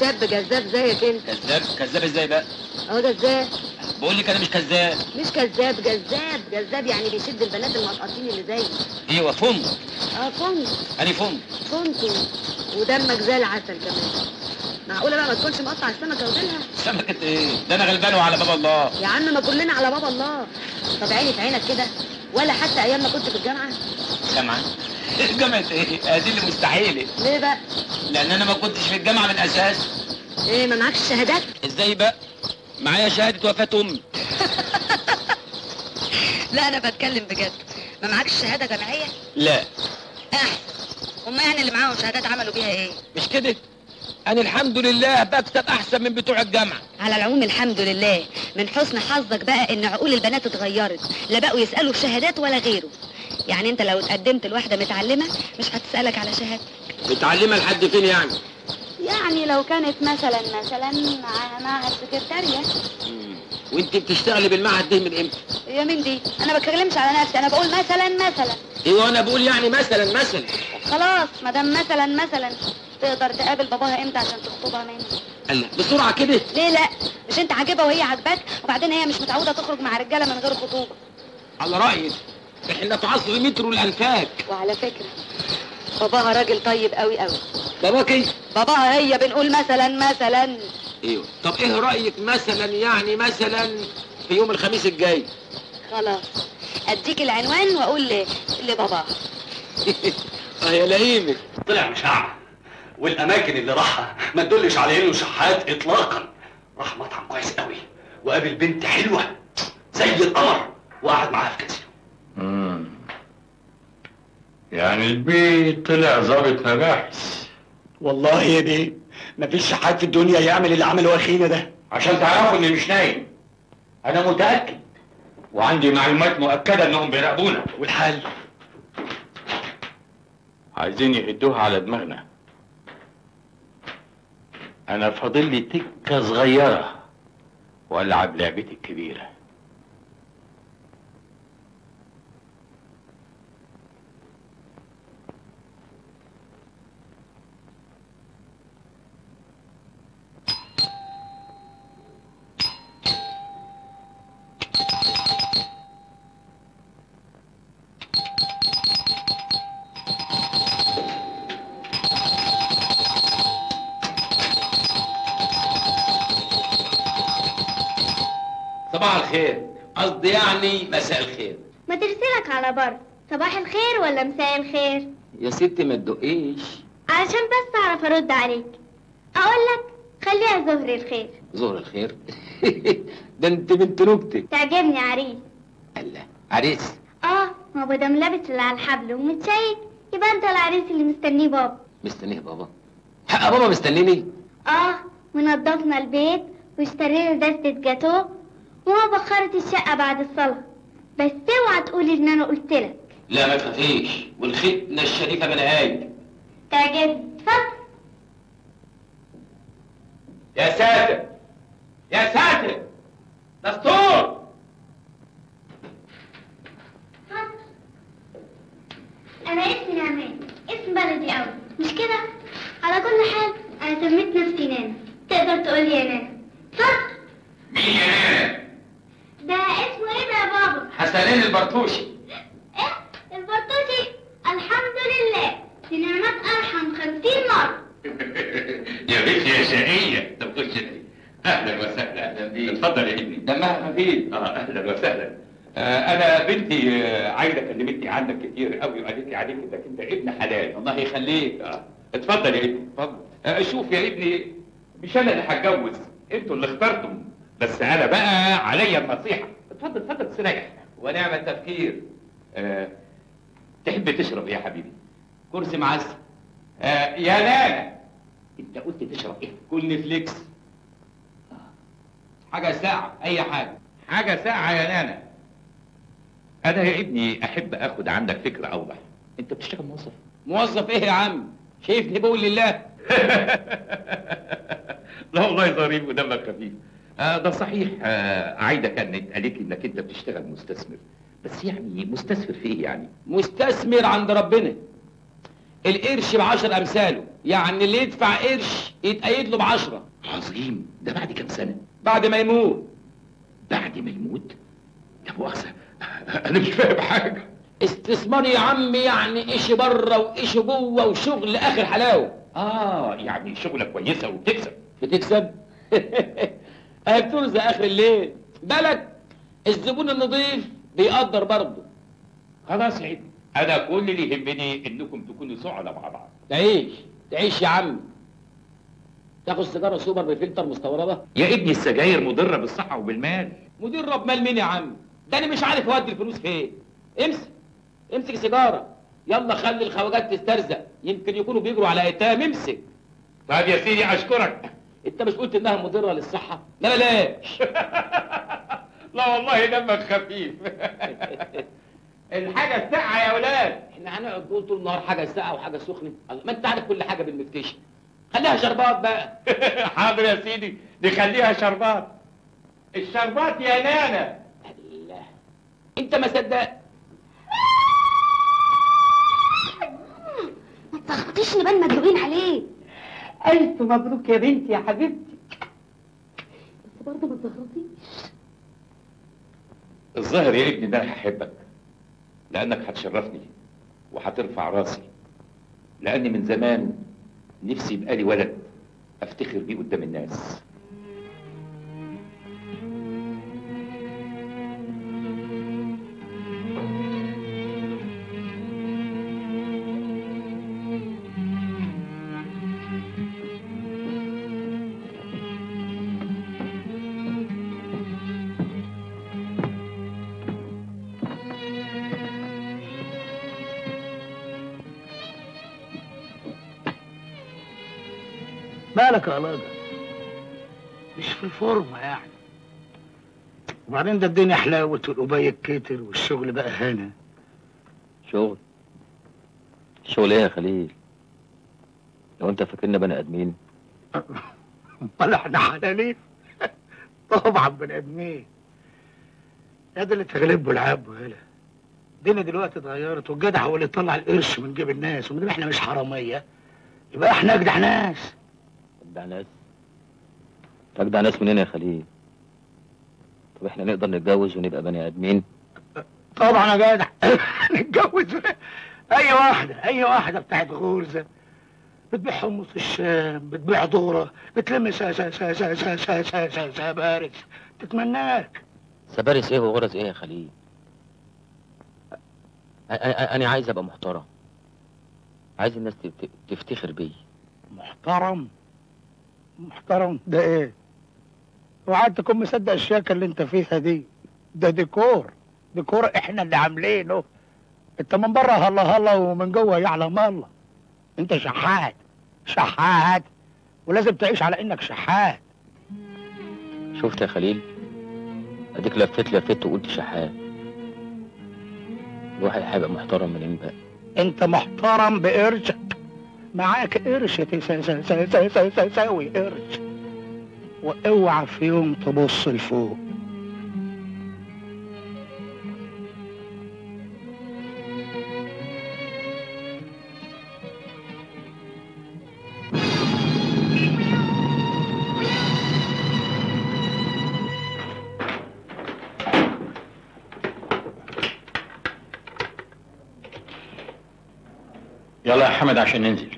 شاب جذاب زيك أنت. كذاب؟ كذاب إزاي بقى؟ أهو جذاب بقول لك أنا مش كذاب. مش كذاب جذاب جذاب يعني بيشد البنات المقطعين اللي زيك أيوه فم؟ أه كنت أنا فم. كنت ودمك زي العسل كمان. معقولة بقى ما تكونش مقطع السمكة وديلها سمكة إيه؟ ده أنا غلبان وعلى باب الله. يا عم ما كلنا على باب الله. طب عيني في عينك كده. ولا حتى أيام ما كنت في الجامعة. جامعة جامعة إيه؟ ادي اللي مستحيلة. ليه بقى؟ لأن أنا ما كنتش في الجامعة من الاساس إيه ما معكش شهادات؟ إزاي بقى؟ معايا شهادة وفاة أمي. لا أنا بتكلم بجد. ما معكش شهادة جامعية؟ لا. احسن هم يعني اللي معاهم شهادات عملوا بيها إيه؟ مش كده؟ أنا الحمد لله بكسب أحسن من بتوع الجامعة. على العموم الحمد لله. من حسن حظك بقى إن عقول البنات اتغيرت. لا بقوا يسألوا في شهادات ولا غيره. يعني انت لو اتقدمت لواحدة متعلمة مش هتسألك على شهادة. متعلمة لحد فين يعني؟ يعني لو كانت مثلا مثلا مع معهد سكرتارية وانت بتشتغلي بالمعهد ده من إمتى؟ يا مين دي أنا ما بتكلمش على نفسي أنا بقول مثلا مثلا. أيوه أنا بقول يعني مثلا مثلا. خلاص ما دام مثلا مثلا تقدر تقابل باباها إمتى عشان تخطبها مني؟ الله بسرعة كده. ليه لا؟ مش انت عاجبها وهي عاجباك وبعدين هي مش متعودة تخرج مع رجالة من غير خطوبة. على رأيك. إحنا في عصر مترو الانفاك وعلى فكرة باباها راجل طيب قوي قوي. باباك إيه؟ باباها هي بنقول مثلا مثلا. أيوه. طب إيه رأيك مثلا يعني مثلا في يوم الخميس الجاي؟ خلاص. أديك العنوان وأقول لباباها. آه يا لئيمك طلع مشاع والأماكن اللي راحها ما تدلش على إنه شحات اطلاقا. راح مطعم كويس قوي. وقابل بنت حلوة زي القمر وقعد معاها في كازينو مم. يعني البيت طلع ظابط مباحث. والله يا بيه مفيش حد في الدنيا يعمل اللي عمله أخينا ده. عشان تعرفوا إني مش نايم. أنا متأكد. وعندي معلومات مؤكدة إنهم بيراقبونا. والحل عايزين يهدوها على دماغنا. أنا فاضل لي تكة صغيرة. وألعب لعبتي الكبيرة. مساء الخير. ما ترسلك على بر. صباح الخير ولا مساء الخير؟ يا ستي ما تدقيش. علشان بس أعرف أرد عليك. أقول لك خليها ظهر الخير. ظهر الخير؟ ده أنت بنت نكتة تعجبني عريس. عريس؟ آه ما هو دام لابس اللي على الحبل ومتشيك يبقى أنت العريس اللي مستنيه بابا. مستنيه بابا؟ حق بابا مستنيني. آه ونضفنا البيت واشترينا دستة جاتوه وما بخرت الشقة بعد الصلاة. بس اوعى تقولي ان أنا قلت لك. لا ما تخافيش. والختنة الشريفة من هاي تعجبني اتفضل. يا ساتر. يا ساتر. دستور. أنا اسمي نعمان. اسم بلدي قوي مش كده؟ على كل حال أنا سميت نفسي نانا. تقدر تقولي يا نانا. اتفضل. مين يا نانا؟ ده اسمه إيه ده يا بابا؟ حسنين البرتوشي. إيه؟ البطوطي الحمد لله. دي نعمات أرحم خمسين مرة. يا بنت يا شقية. طب خش. أهلا وسهلا. أهلا بيك. اتفضل يا ابني. دمها خفيف آه أهلا وسهلا. آه أنا بنتي آه عايده كلمتني عنك كتير قوي وقالت لي عليك إنك أنت ابن حلال. الله يخليك. آه. اتفضل يا ابني. اتفضل. آه شوف يا ابني مش أنا اللي هتجوز أنتوا اللي اخترتم بس أنا بقى عليا النصيحة. اتفضل اتفضل استريح ونعم التفكير. آه تحب تشرب إيه يا حبيبي؟ كرسي معسل آه يا نانا أنت قلت تشرب إيه؟ كل فليكس حاجة ساعة أي حاجة. حاجة ساعة يا نانا. أنا يا ابني أحب أخد عندك فكرة أوضح. أنت بتشتغل موظف؟ موظف إيه يا عم؟ شايفني بقول لله. لا والله ظريف ودمك خفيف. آه ده صحيح. آه عايدة كانت قالت لي إنك أنت بتشتغل مستثمر. بس يعني مستثمر في إيه يعني؟ مستثمر عند ربنا. القرش بعشر أمثاله. يعني اللي يدفع قرش يتأيد له بعشرة. عظيم. ده بعد كام سنة؟ بعد ما يموت. بعد ما يموت؟ يا مؤاخذة أنا مش فاهم حاجة. استثمار يا عم يعني إيش برة وايش جوه وشغل آخر حلاوة. آه يعني شغلة كويسة وبتكسب. بتكسب. اهي بترزق آخر الليل. بالك الزبون النظيف بيقدر برضه. خلاص يا ابني أنا كل اللي يهمني إنكم تكونوا سعداء مع بعض. تعيش. تعيش يا عم. تاخد سيجارة سوبر بفلتر مستوردة. يا ابني السجاير مضرة بالصحة وبالمال. مدير رب مال مين يا عم؟ ده أنا مش عارف اودي الفلوس فين. امسك. امسك سيجارة. يلا خلي الخواجات تسترزق. يمكن يكونوا بيجروا على أيتام. امسك. طيب يا سيدي أشكرك. انت مش قلت انها مضرة للصحة؟ لا بلاش لا والله دمك خفيف. الحاجة الساقعة يا ولاد. إحنا هنقعد نقول طول النهار حاجة ساقعة وحاجة سخنة. الله، ما انت عارف كل حاجة بالمفتشي خليها شربات بقى. حاضر يا سيدي. نخليها شربات. الشربات يا نانا. الله. انت ما صدقت ما تلخبطيش نبان مدلوقين عليه ألف مبروك يا بنتي يا حبيبتي. بس برضه ما تلخبطيش الظاهر يا ابني ان أنا هحبك لأنك هتشرفني وهترفع رأسي. لأني من زمان نفسي يبقى لي ولد أفتخر بيه قدام الناس. مالك يا لاجة مش في الفورمة يعني. وبعدين ده الدنيا حلاوت والقباية كتر والشغل بقى هنا. شغل؟ شغل إيه يا خليل؟ لو أنت فاكرنا بني آدمين. امال إحنا حلالين. طبعا بني آدمين. هذا اللي تغلبه العاب وهلا. الدنيا دلوقتي اتغيرت والجدع هو اللي يطلع القرش من جيب الناس وما دام إحنا مش حرامية يبقى إحنا أجدع ناس. اجدع ناس اجدع ناس منين يا خليل طب إحنا نقدر نتجوز ونبقى بني ادمين طبعا يا جدع نتجوز اي واحدة اي واحدة بتاعت غرزه بتبيع حمص الشام بتبيع ذره بتلم سا سا سا سا سا سا سا سا سا بارس تتمناك سبارس إيه وغرز إيه يا خليل أنا عايز ابقى محترم عايز الناس تفتخر بيا محترم محترم. ده إيه؟ وقعد تكون مصدق الشياكة اللي انت فيها دي. ده ديكور. ديكور إحنا اللي عاملينه. انت من بره هلا هلا ومن جوه يعلم الله. انت شحات. شحات. ولازم تعيش على انك شحات. شفت يا خليل؟ اديك لفيت لفيت وقلت شحات. الواحد هيبقى محترم منين بقى انت محترم بقرشك. معاك قرش تسا- سا- سا- سا- سا- سا- ساوي قرش. وأوعى في يوم تبص لفوق. يلا يا حمد عشان ننزل.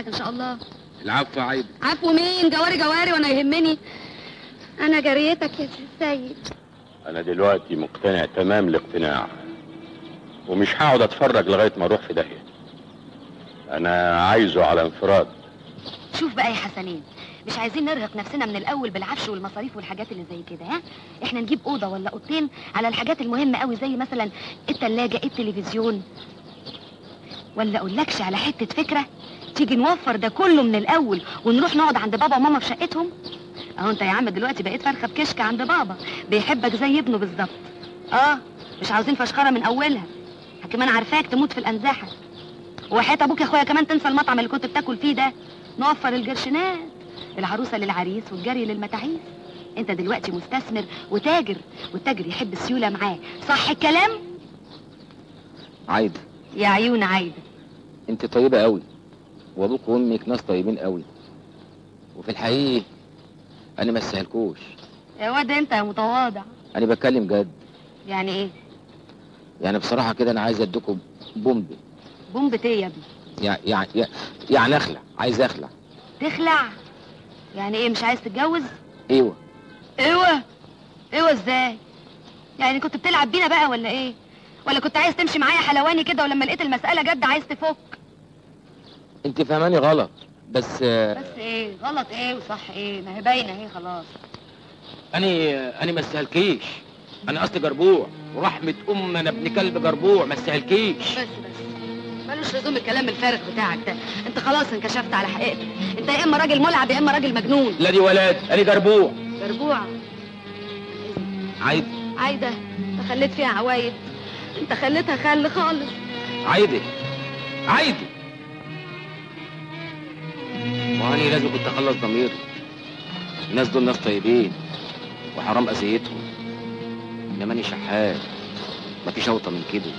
بتاعتك إن شاء الله. العفو عيب. عفو مين؟ جواري جواري وأنا يهمني. أنا جاريتك يا سي السيد أنا دلوقتي مقتنع تمام الاقتناع. ومش هقعد أتفرج لغاية ما أروح في داهية. أنا عايزه على انفراد. شوف بقى يا حسنين. مش عايزين نرهق نفسنا من الأول بالعفش والمصاريف والحاجات اللي زي كده ها؟ إحنا نجيب أوضة ولا أوضتين على الحاجات المهمة قوي زي مثلا التلاجة التلفزيون. ولا أقولكش على حتة فكرة؟ تيجي نوفر ده كله من الأول ونروح نقعد عند بابا وماما في شقتهم؟ أهو أنت يا عم دلوقتي بقيت فرخه بكشك عند بابا بيحبك زي ابنه بالظبط. آه مش عاوزين فشخرة من أولها. كمان عارفاك تموت في الأنزاحة. وحياة أبوك يا أخويا كمان تنسى المطعم اللي كنت بتاكل فيه ده. نوفر الجرشنات العروسة للعريس والجري للمتاعيس أنت دلوقتي مستثمر وتاجر والتاجر يحب السيولة معاه. صح الكلام؟ عايدة. يا عيون عايدة. أنت طيبة قوي وابوك وامك ناس طيبين قوي. وفي الحقيقة أنا ما استاهلكوش. يا واد أنت يا متواضع. أنا بتكلم جد. يعني إيه؟ يعني بصراحة كده أنا عايز أديكم بومب. بومبة إيه يا ابني؟ يعني يعني يعني أخلع عايز أخلع. تخلع؟ يعني إيه مش عايز تتجوز؟ إيوه. إيوه؟ إيوه إزاي؟ يعني كنت بتلعب بينا بقى ولا إيه؟ ولا كنت عايز تمشي معايا حلواني كده ولما لقيت المسألة جد عايز تفك؟ انت فهماني غلط. بس بس إيه؟ غلط إيه وصح إيه؟ ما هي باينة اهي خلاص. أنا أنا ما استاهلكيش أنا اصلي جربوع. ورحمه ام أنا ابن كلب جربوع ما استاهلكيش بس بس. ملوش لزوم الكلام الفارغ بتاعك ده. انت خلاص انكشفت على حقيقتك. انت يا إما راجل ملعب يا إما راجل مجنون. لا دي ولاد أنا جربوع. جربوع؟ عايدة. عايدة انت خليت فيها عوايد. انت خليتها خل خالص. عايدة. عايدة. واني لازم كنت اخلص ضميري الناس دول ناس طيبين وحرام أذيتهم. انما أنا شحات. مفيش اوطى من كده.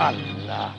الله.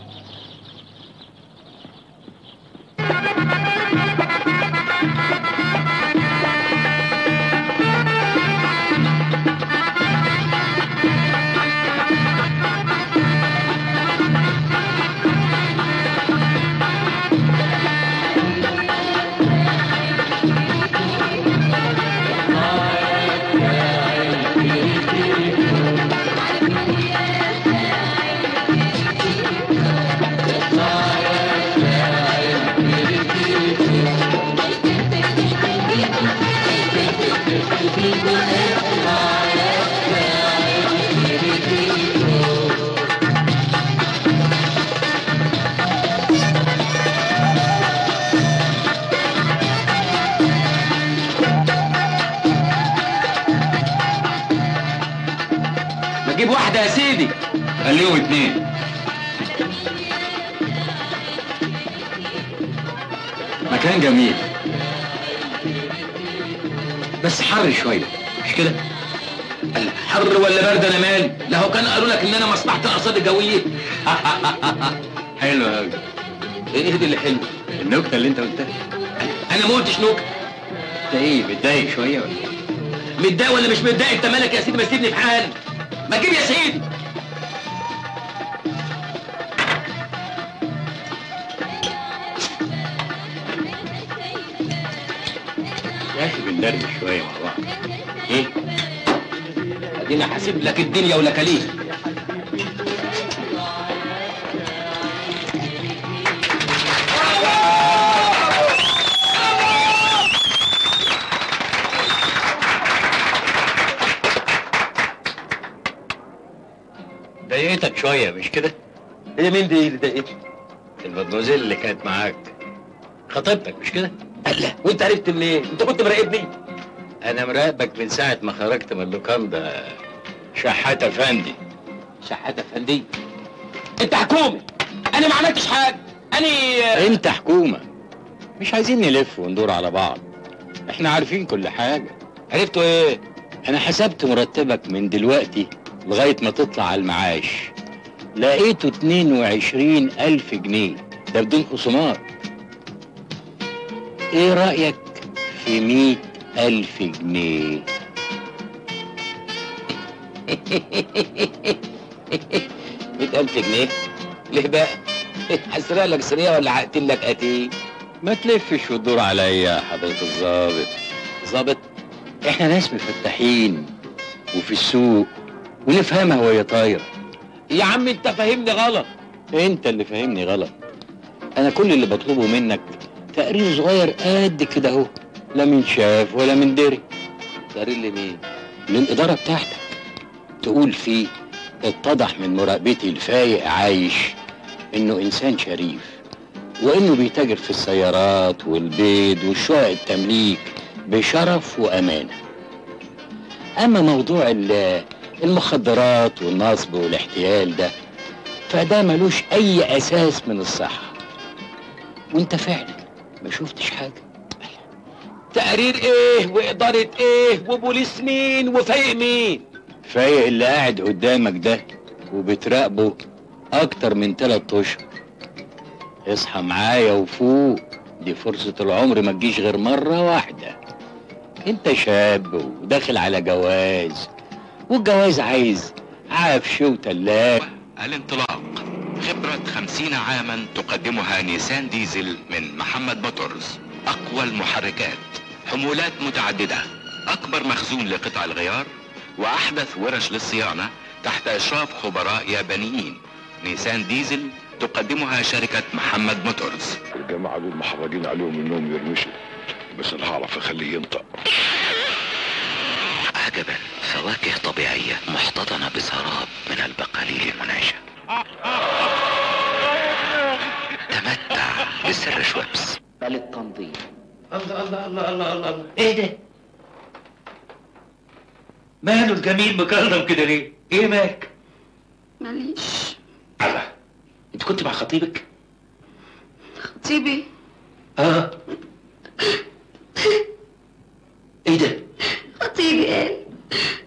خليهم اتنين. مكان جميل. بس حر شوية مش كده؟ حر ولا برد أنا مالي لا هو كان قالوا لك إن أنا مصلحة الارصاد الجوية. حلو قوي إيه دي اللي حلو؟ النكتة اللي أنت قلتها. أنا ما قلتش نكتة. انت إيه متضايق شوية ولا إيه؟ متضايق ولا مش متضايق؟ أنت مالك يا سيدي؟ ما تسيبني في حالي. ما تجيب يا سيدي. بندردش شوية مع بعض إيه؟ اديني حاسب لك الدنيا ولكاليك ضايقتك شوية مش كده؟ هي مين دي اللي ضايقتني المدموزيل اللي كانت معاك. خطيبتك مش كده؟ الله وانت عرفت منين؟ انت كنت مراقبني أنا مراقبك من ساعة ما خرجت من اللوكاندا شحات افندي شحات افندي انت حكومة. أنا ما عملتش حاجة. أنا أنت حكومة. مش عايزين نلف وندور على بعض. إحنا عارفين كل حاجة. عرفتوا إيه؟ أنا حسبت مرتبك من دلوقتي لغاية ما تطلع على المعاش. لقيته 22 ألف جنيه. ده بدون خصومات. إيه رأيك في مية ألف جنيه؟ مية ألف جنيه؟ ليه بقى؟ هسرق لك سرية ولا هقتل لك قتيل؟ ما تلفش وتدور عليا يا حضرة الظابط ظابط إحنا ناس مفتحين وفي السوق ونفهمها وهي طايرة. يا عم انت فاهمني غلط. انت اللي فاهمني غلط. أنا كل اللي بطلبه منك تقرير صغير قد كده اهو. لا من شاف ولا من دري. تقرير لمين؟ للإدارة بتاعتك. تقول فيه اتضح من مراقبتي الفايق عايش إنه إنسان شريف وإنه بيتاجر في السيارات والبيض والشقق التمليك بشرف وأمانة. أما موضوع ال- المخدرات والنصب والاحتيال ده فده ملوش أي أساس من الصحة. وأنت فعلا ما شفتش حاجة. تقرير إيه وإدارة إيه وبوليس مين وفايق مين؟ فايق اللي قاعد قدامك ده وبتراقبه أكتر من تلات أشهر. اصحى معايا وفوق دي فرصة العمر ما تجيش غير مرة واحدة. أنت شاب وداخل على جواز والجواز عايز عفش وتلاجة الانطلاق خبرة خمسين عاما تقدمها نيسان ديزل من محمد موتورز. أقوى المحركات. حمولات متعددة. أكبر مخزون لقطع الغيار وأحدث ورش للصيانة تحت إشراف خبراء يابانيين. نيسان ديزل تقدمها شركة محمد موتورز. الجماعة دول محرجين عليهم إنهم يرمشوا. بس أنا هعرف أخليه ينطق. عجبا فواكه طبيعية محتضنة بسراب من البقاليل المنعشة تمتع بسر شويبس بل التنظيم الله الله الله الله الله الله إيه ده؟ ماله الجميل مكرم كده ليه؟ إيه مالك؟ ماليش أنت كنت مع خطيبك؟ خطيبي آه إيه ده؟ خطيبي قال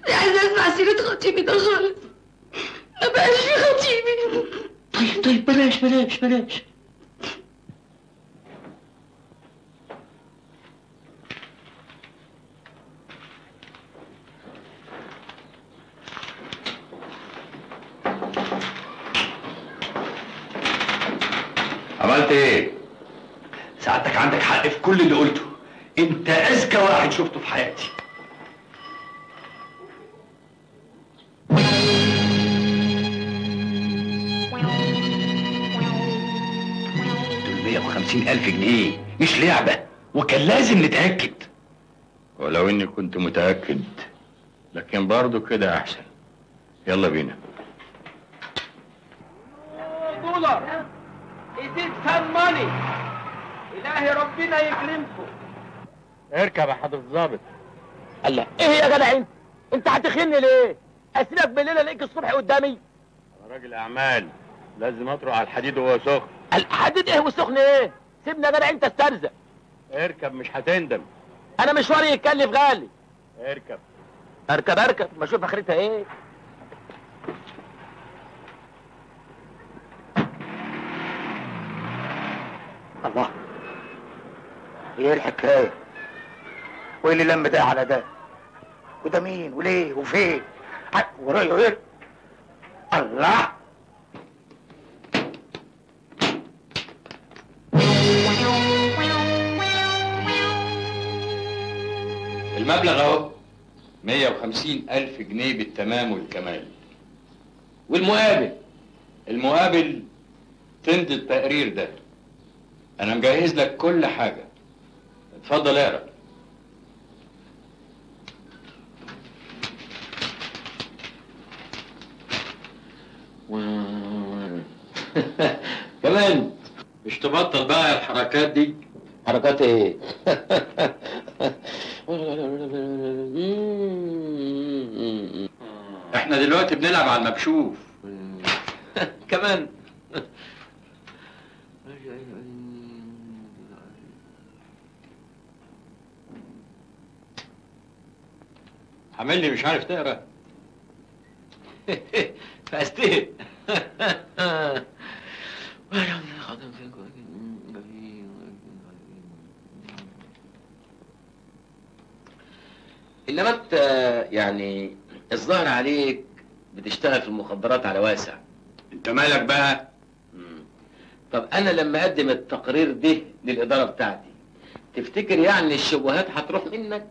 مش عايزه أسمع سيرة خطيبي ده خالص ما بقاش في خطيبي طيب طيب بلاش بلاش بلاش. عملت إيه؟ سعادتك عندك حق في كل اللي قلته. أنت أذكى واحد شفته في حياتي. 350 ألف جنيه مش لعبة وكان لازم نتأكد. ولو إني كنت متأكد لكن برضه كده أحسن. يلا بينا. دولار يزيد سان ماني إلهي ربنا يكرمكم. اركب يا حضرة الظابط الله إيه يا جدع أنت انت هتخني ليه؟ أسيبك بالليل ألاقيك الصبح قدامي. أنا راجل أعمال لازم أطرق على الحديد وهو سخن. الحديد إيه والسخن إيه؟ سيبني جدع انت استرزق. اركب مش هتندم. أنا مشواري يتكلف غالي. اركب. اركب اركب. ما أشوف اخرتها إيه. الله. إيه الحكاية؟ وإيه اللي لم ده على ده؟ وده مين؟ وليه؟ وفين؟ إيه الله! المبلغ أهو 150 ألف جنيه بالتمام والكمال. والمقابل المقابل تمضي التقرير ده. أنا مجهز لك كل حاجة. اتفضل اقرا كمان. مش تبطل بقى الحركات دي؟ حركات إيه؟ إحنا دلوقتي بنلعب على المكشوف. كمان. عامل لي مش عارف تقرأ. فاستهد إنما أنت يعني الظاهر عليك بتشتغل في المخدرات على واسع. أنت مالك بقى؟ طب أنا لما أقدم التقرير ده للإدارة بتاعتي تفتكر يعني الشبهات هتروح منك؟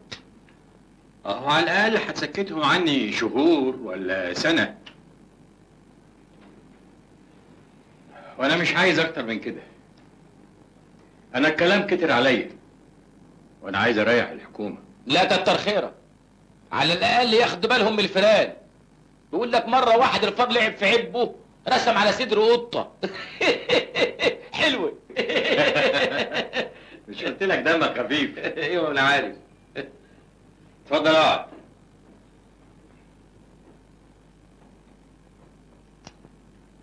أهو على الأقل هتسكتهم عني شهور ولا سنة. وأنا مش عايز أكتر من كده. أنا الكلام كتر عليا وأنا عايز أريح الحكومة. لا كتر خيرك. على الأقل ياخدوا بالهم من الفيران يقول لك مرة واحد الفار لعب في عبه رسم على صدره قطة. حلوة. مش قلت لك دمك خفيف. أيوه أنا عارف. اتفضل اقعد.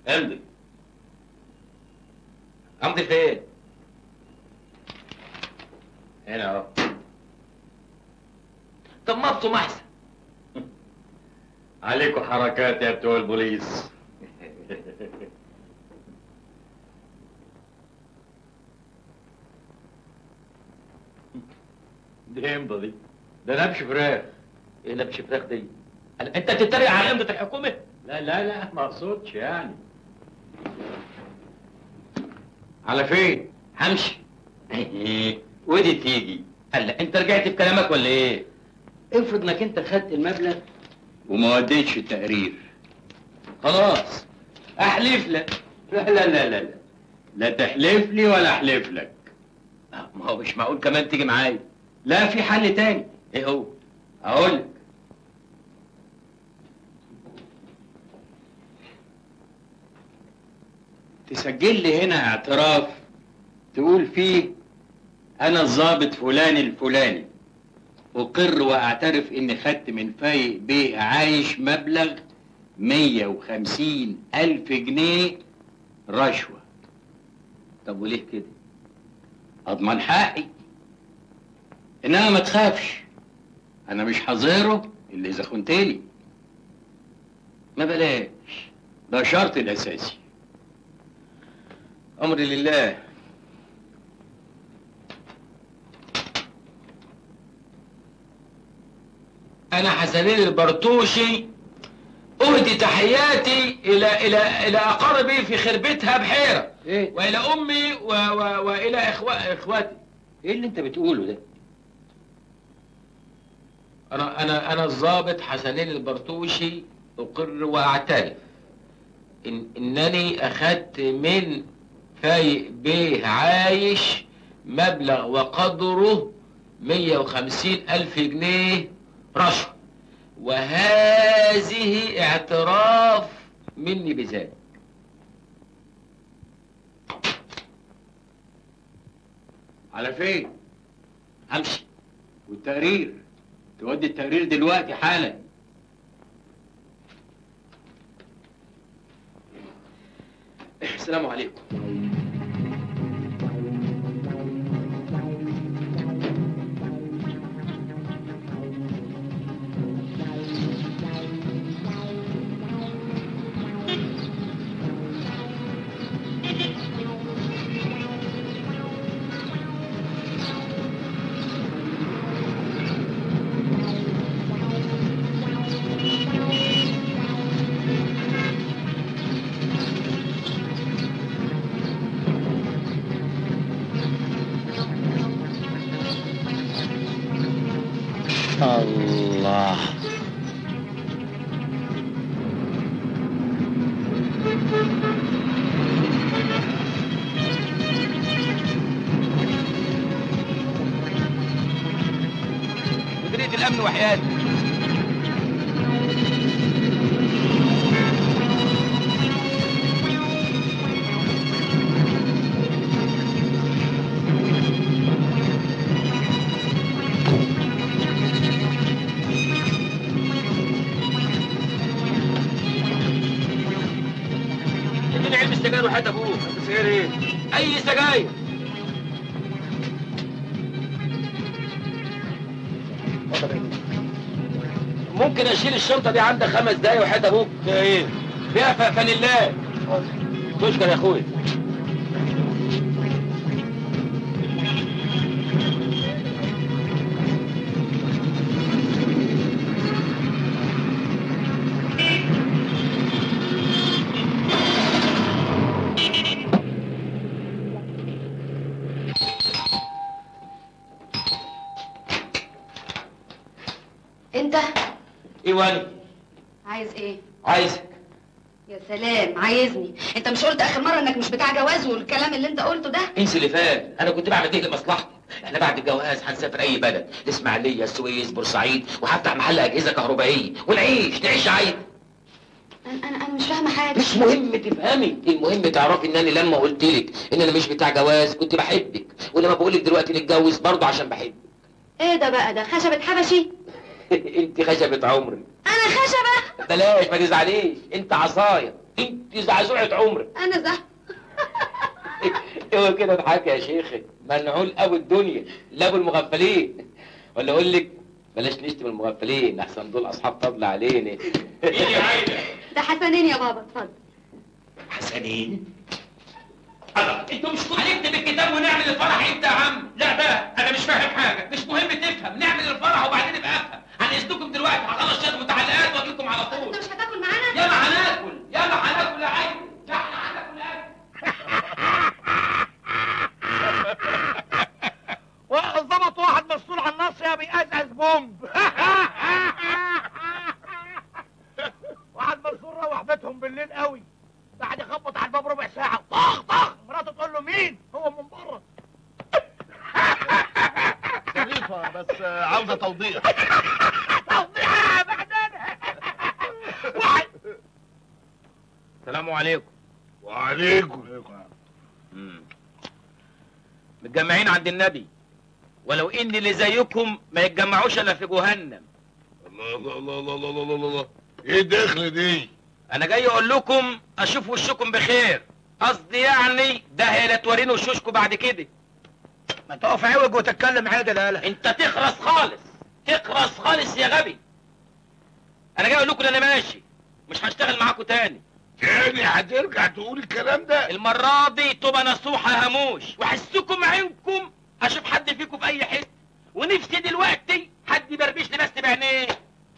امضي. امضي فين؟ هنا اهو. ابصم أحسن. عليكم حركات يا بتوع البوليس. دي امضى دي. ده نبش فراخ. إيه نبش فراخ دي؟ أنت بتتريق على امضة الحكومة؟ لا لا لا ما أقصدش يعني. على فين؟ همشي. ودي تيجي. هلا أنت رجعت في كلامك ولا إيه؟ افرض انك انت خدت المبلغ وما وديتش التقرير خلاص. أحلف لك. لا لا لا لا لا. لا تحلف لي ولا أحلف لك. ما هو مش معقول كمان تيجي معايا. لا في حل تاني. إيه هو؟ أقول لك. تسجل لي هنا اعتراف تقول فيه أنا الضابط فلان الفلاني. أقر وأعترف اني خدت من فايق بيه عايش مبلغ مية وخمسين ألف جنيه رشوة. طب وليه كده؟ أضمن حقي. إنما ما تخافش أنا مش حظيره اللي إذا خنتلي ما بلاش ده شرط الأساسي. أمري لله. أنا حسنين البرتوشي. أهدي تحياتي إلى إلى إلى اقاربي في خربتها بحيرة. إيه؟ وإلى أمي و و وإلى إخوة إخواتي. إيه اللي أنت بتقوله ده؟ أنا أنا أنا الضابط حسنين البرتوشي أقر وأعترف. إن إنني أخذت من فايق بيه عايش مبلغ وقدره 150 ألف جنيه. رشوه وهذه اعتراف مني بذلك. على فين؟ همشي. والتقرير. تودي التقرير دلوقتي حالا. السلام عليكم. مديرية الأمن الشنطه دي عندك خمس دقايق وحياة أبوك. إيه؟ فيها ف- فانيلات تشكر يا اخويا عايزني. انت مش قلت آخر مرة إنك مش بتاع جواز والكلام اللي أنت قلته ده؟ انسى اللي فات. أنا كنت بعمل إيه لمصلحتك إحنا بعد الجواز هنسافر أي بلد. الاسماعيليه السويس بورسعيد وهفتح محل أجهزة كهربائية. ونعيش نعيش عايز. أنا أنا أنا مش فاهمة حاجة. مش مهم تفهمي. المهم تعرفي إن أنا لما قلت لك إن أنا مش بتاع جواز كنت بحبك. ولما بقول لك دلوقتي نتجوز برضه عشان بحبك. إيه ده بقى ده؟ خشبة حبشي؟ أنت خشبة عمري أنا خشبة؟ بلاش ما تزعليش. أنت عصاية. انت زعزوعة عمري أنا زه اوعى كده اضحك يا شيخي؟ منعول أبو الدنيا. لا أبو المغفلين. ولا أقول لك بلاش نشتم المغفلين أحسن دول أصحاب فضل علينا. ده حسنين يا بابا اتفضل. حسنين؟ أنتوا مش هنكتب الكتاب ونعمل الفرح إمتى يا عم؟ لا بقى أنا مش فاهم حاجة. مش مهم تفهم نعمل الفرح وبعدين ابقى أفهم. هنقصدكم دلوقتي هخلص شوية متعلقات واجي لكم على طول. أنت مش هتاكل معانا؟ يلا هناكل يلا هناكل يا عيني. لا إحنا هناكل واحد ظبط واحد مسؤول عن الناصية بيقزقز بومب. واحد مسؤول روح بيتهم بالليل قوي. قاعد يخبط على الباب ربع ساعة. طخ طخ مراته تقول له مين؟ هو من بره. بس عاوزة توضيح. توضيح بعدين السلام عليكم. وعليكم متجمعين عند النبي. ولو ان اللي زيكم ما يتجمعوش إلا في جهنم. الله الله الله الله الله الله, إيه الدخل دي؟ أنا جاي أقول لكم أشوف وشكم بخير. قصدي يعني ده هي اللي توريني وشوشكم بعد كده. ما تقف عوج وتتكلم عادل يالا انت تخرس خالص. تخرس خالص يا غبي. أنا جاي أقول لكم إن أنا ماشي. مش هشتغل معاكم تاني. تاني هترجع تقول الكلام ده. المرة دي تبقى نصوحة هموش. وحسكم عينكم أشوف حد فيكم في أي حتة. ونفسي دلوقتي حد يبربش لي بس بعينيه.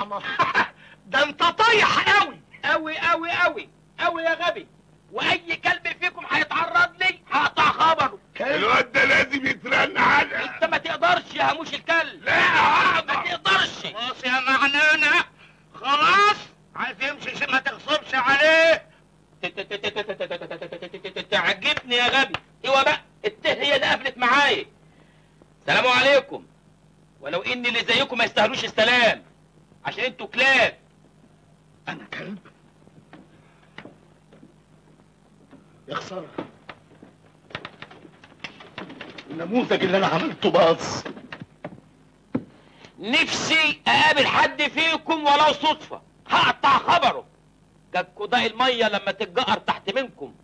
ده انت طايح قوي. قوي قوي قوي قوي يا غبي. وأي كلب فيكم هيتعرض لي هقطع خبره الواد ده لازم يترن على انت ما تقدرش يا هموش الكلب. لا تقدرش خلاص يا معنانا خلاص عايز يمشي ما تغصبش عليه تعجبني يا غبي أيوه بقى الته هي اللي قفلت معايا سلام عليكم ولو ان اللي زيكم ما يستاهلوش السلام عشان أنتوا كلاب أنا كلب يا خساره النموذج اللي أنا عملته باظ نفسي اقابل حد فيكم ولو صدفة هقطع خبره جابكوا ده المية لما تتجقر تحت منكم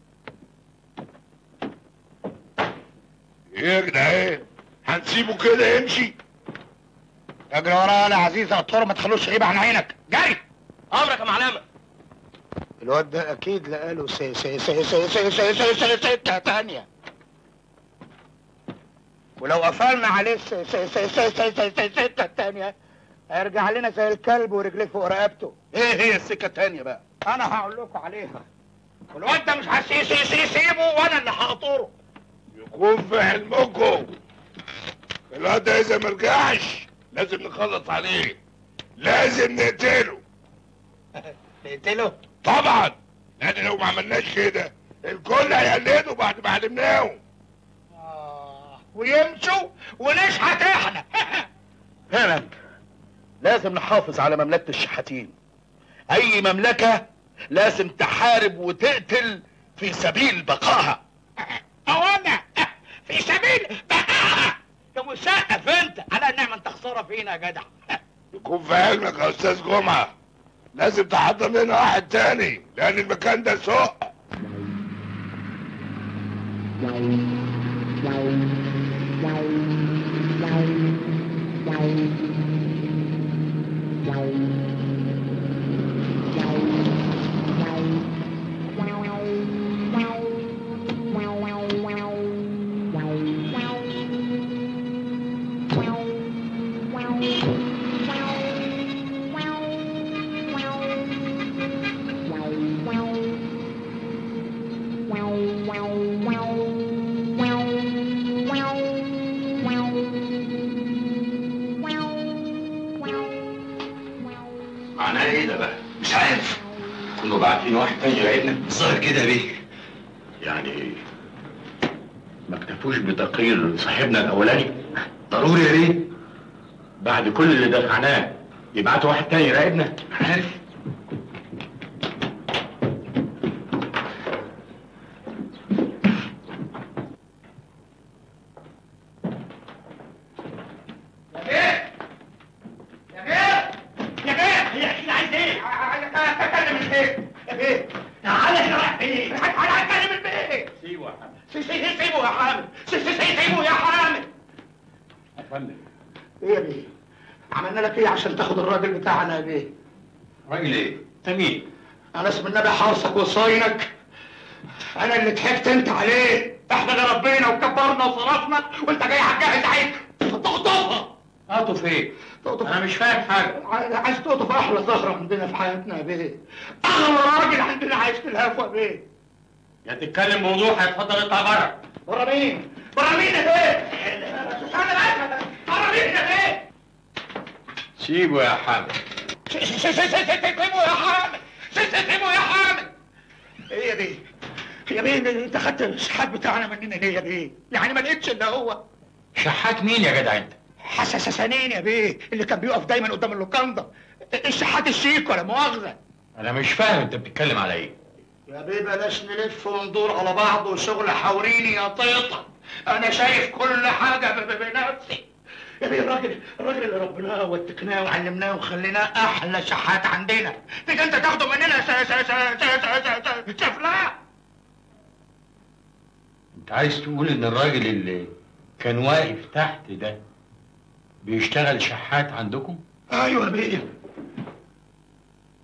إيه يا جدعان هنسيبه كده يمشي اجري ورايا يا عزيز الطور ما تخلوش غيب عن عينك جري امرك يا معلمة الواد ده أكيد لقاله سي سي سي سي سي سي سي سي ستة تانية ولو قفلنا عليه سي سي سي سي سي سي سي ستة تانية هيرجع لنا زي الكلب ورجليه فوق رقبته إيه هي السكة التانية بقى أنا هقول لكم عليها. والواد ده مش هسي سي سيبه وأنا اللي هقطره. يكون في حلمكم. الواد ده اذا مرجعش لازم نخلص عليه. لازم نقتله. تقتله طبعا. لأن لو ما عملناش كده الكل هيقلدوا بعد ما علمناهم ويمشوا ونشحت إحنا فعلا لازم نحافظ على مملكة الشحاتين. أي مملكة لازم تحارب وتقتل في سبيل بقائها. أو أنا في سبيل بقاها يا مسقف انت على النعمة أنت خسارة فينا يا جدع. يكون في علمك يا أستاذ جمعة. لازم تحضر لنا واحد تاني لأن المكان ده سوق بعد كل اللي دفعناه يبعتوا واحد تاني يراقبنا. عارف يا بيه يا بيه هي أكيد عايز إيه؟ عايز اتكلم البيت يا بيه تعالى هنا رايح فين؟ تعالى اتكلم البيت سيبه يا حامد سي- سي- سيبه يا حامد سي- سي- سي- سيبه يا حامد يا فندم إيه يا بيه؟ عملنا لك إيه عشان تاخد الراجل بتاعنا يا بيه؟ راجل إيه؟ انت مين؟ أنا اسم النبي وصاينك أنا اللي ضحكت أنت عليه. إحنا ربينا وكبرنا وصرفنا. وأنت جاي هتجهز عيد تقطفها. اقطف إيه؟ أنا مش فاهم حاجة. عايز تقطف أحلى زهرة عندنا في حياتنا يا بيه. أغلى راجل عندنا عايش في الهفوة يا بيه. يا تتكلم بوضوح هيتفضل اطلع بره. بره مين؟ بره مين يا بيه؟ أنا بره مين يا بيه؟ سيبه يا حامد. سيبه يا حامد. سيبه يا حامد. إيه يا بيه؟ يا بيه أنت خدت الشحات بتاعنا مننا ليه يا بيه؟ يعني ما لقيتش إلا هو شحات مين يا جدع أنت؟ حساسسانين يا بيه اللي كان بيقف دايما قدام اللوكاندا الشحات الشيك ولا مؤاخذة أنا مش فاهم أنت بتتكلم على إيه؟ يا بيه بلاش نلف وندور على بعض وشغل حوريني يا طيطة أنا شايف كل ب- بنفسي يا بيه الراجل الراجل اللي ربناه واتقناه وعلمناه وخليناه أحلى شحات عندنا تيجي انت تاخده مننا سفلاء انت عايز تقول ان الراجل اللي كان واقف تحت ده بيشتغل شحات عندكم؟ أيوه يا بيه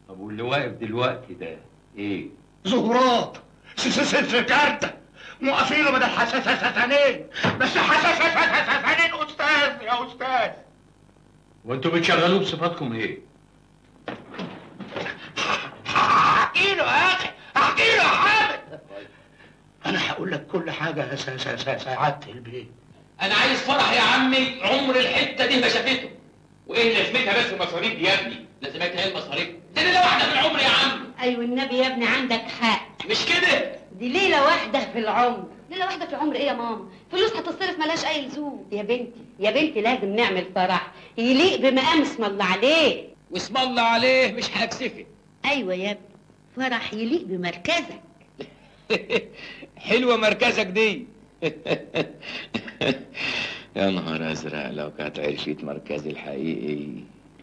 طب واللي واقف دلوقتي ده إيه؟ زهورات س- سكارتة موقفينه بدل حساسسانين بس حساسسانين أستاذ يا أستاذ وانتوا بتشغلوه بصفاتكم إيه؟ احكي له يا أخي احكي له يا حامد أنا هقول لك كل حاجة يا س- س- س- سعاده البيت أنا عايز فرح يا عمي عمر الحته دي ما شافته وايه لازمتها بس المصاريف دي يا ابني لازمتها إيه المصاريف دي ليله واحدة في العمر يا عم أيوه النبي يا ابني عندك حق مش كده دي ليلة واحدة في العمر. ليلة واحدة في العمر؟ إيه يا ماما؟ فلوس هتصرف ملهاش أي لزوم. يا بنتي يا بنتي لازم نعمل فرح. يليق بمقام اسم الله عليه. واسم الله عليه مش هكسفك أيوه يا ابني فرح يليق بمركزك. حلوة مركزك دي. يا نهار أزرق لو كانت عرفت مركزي الحقيقي.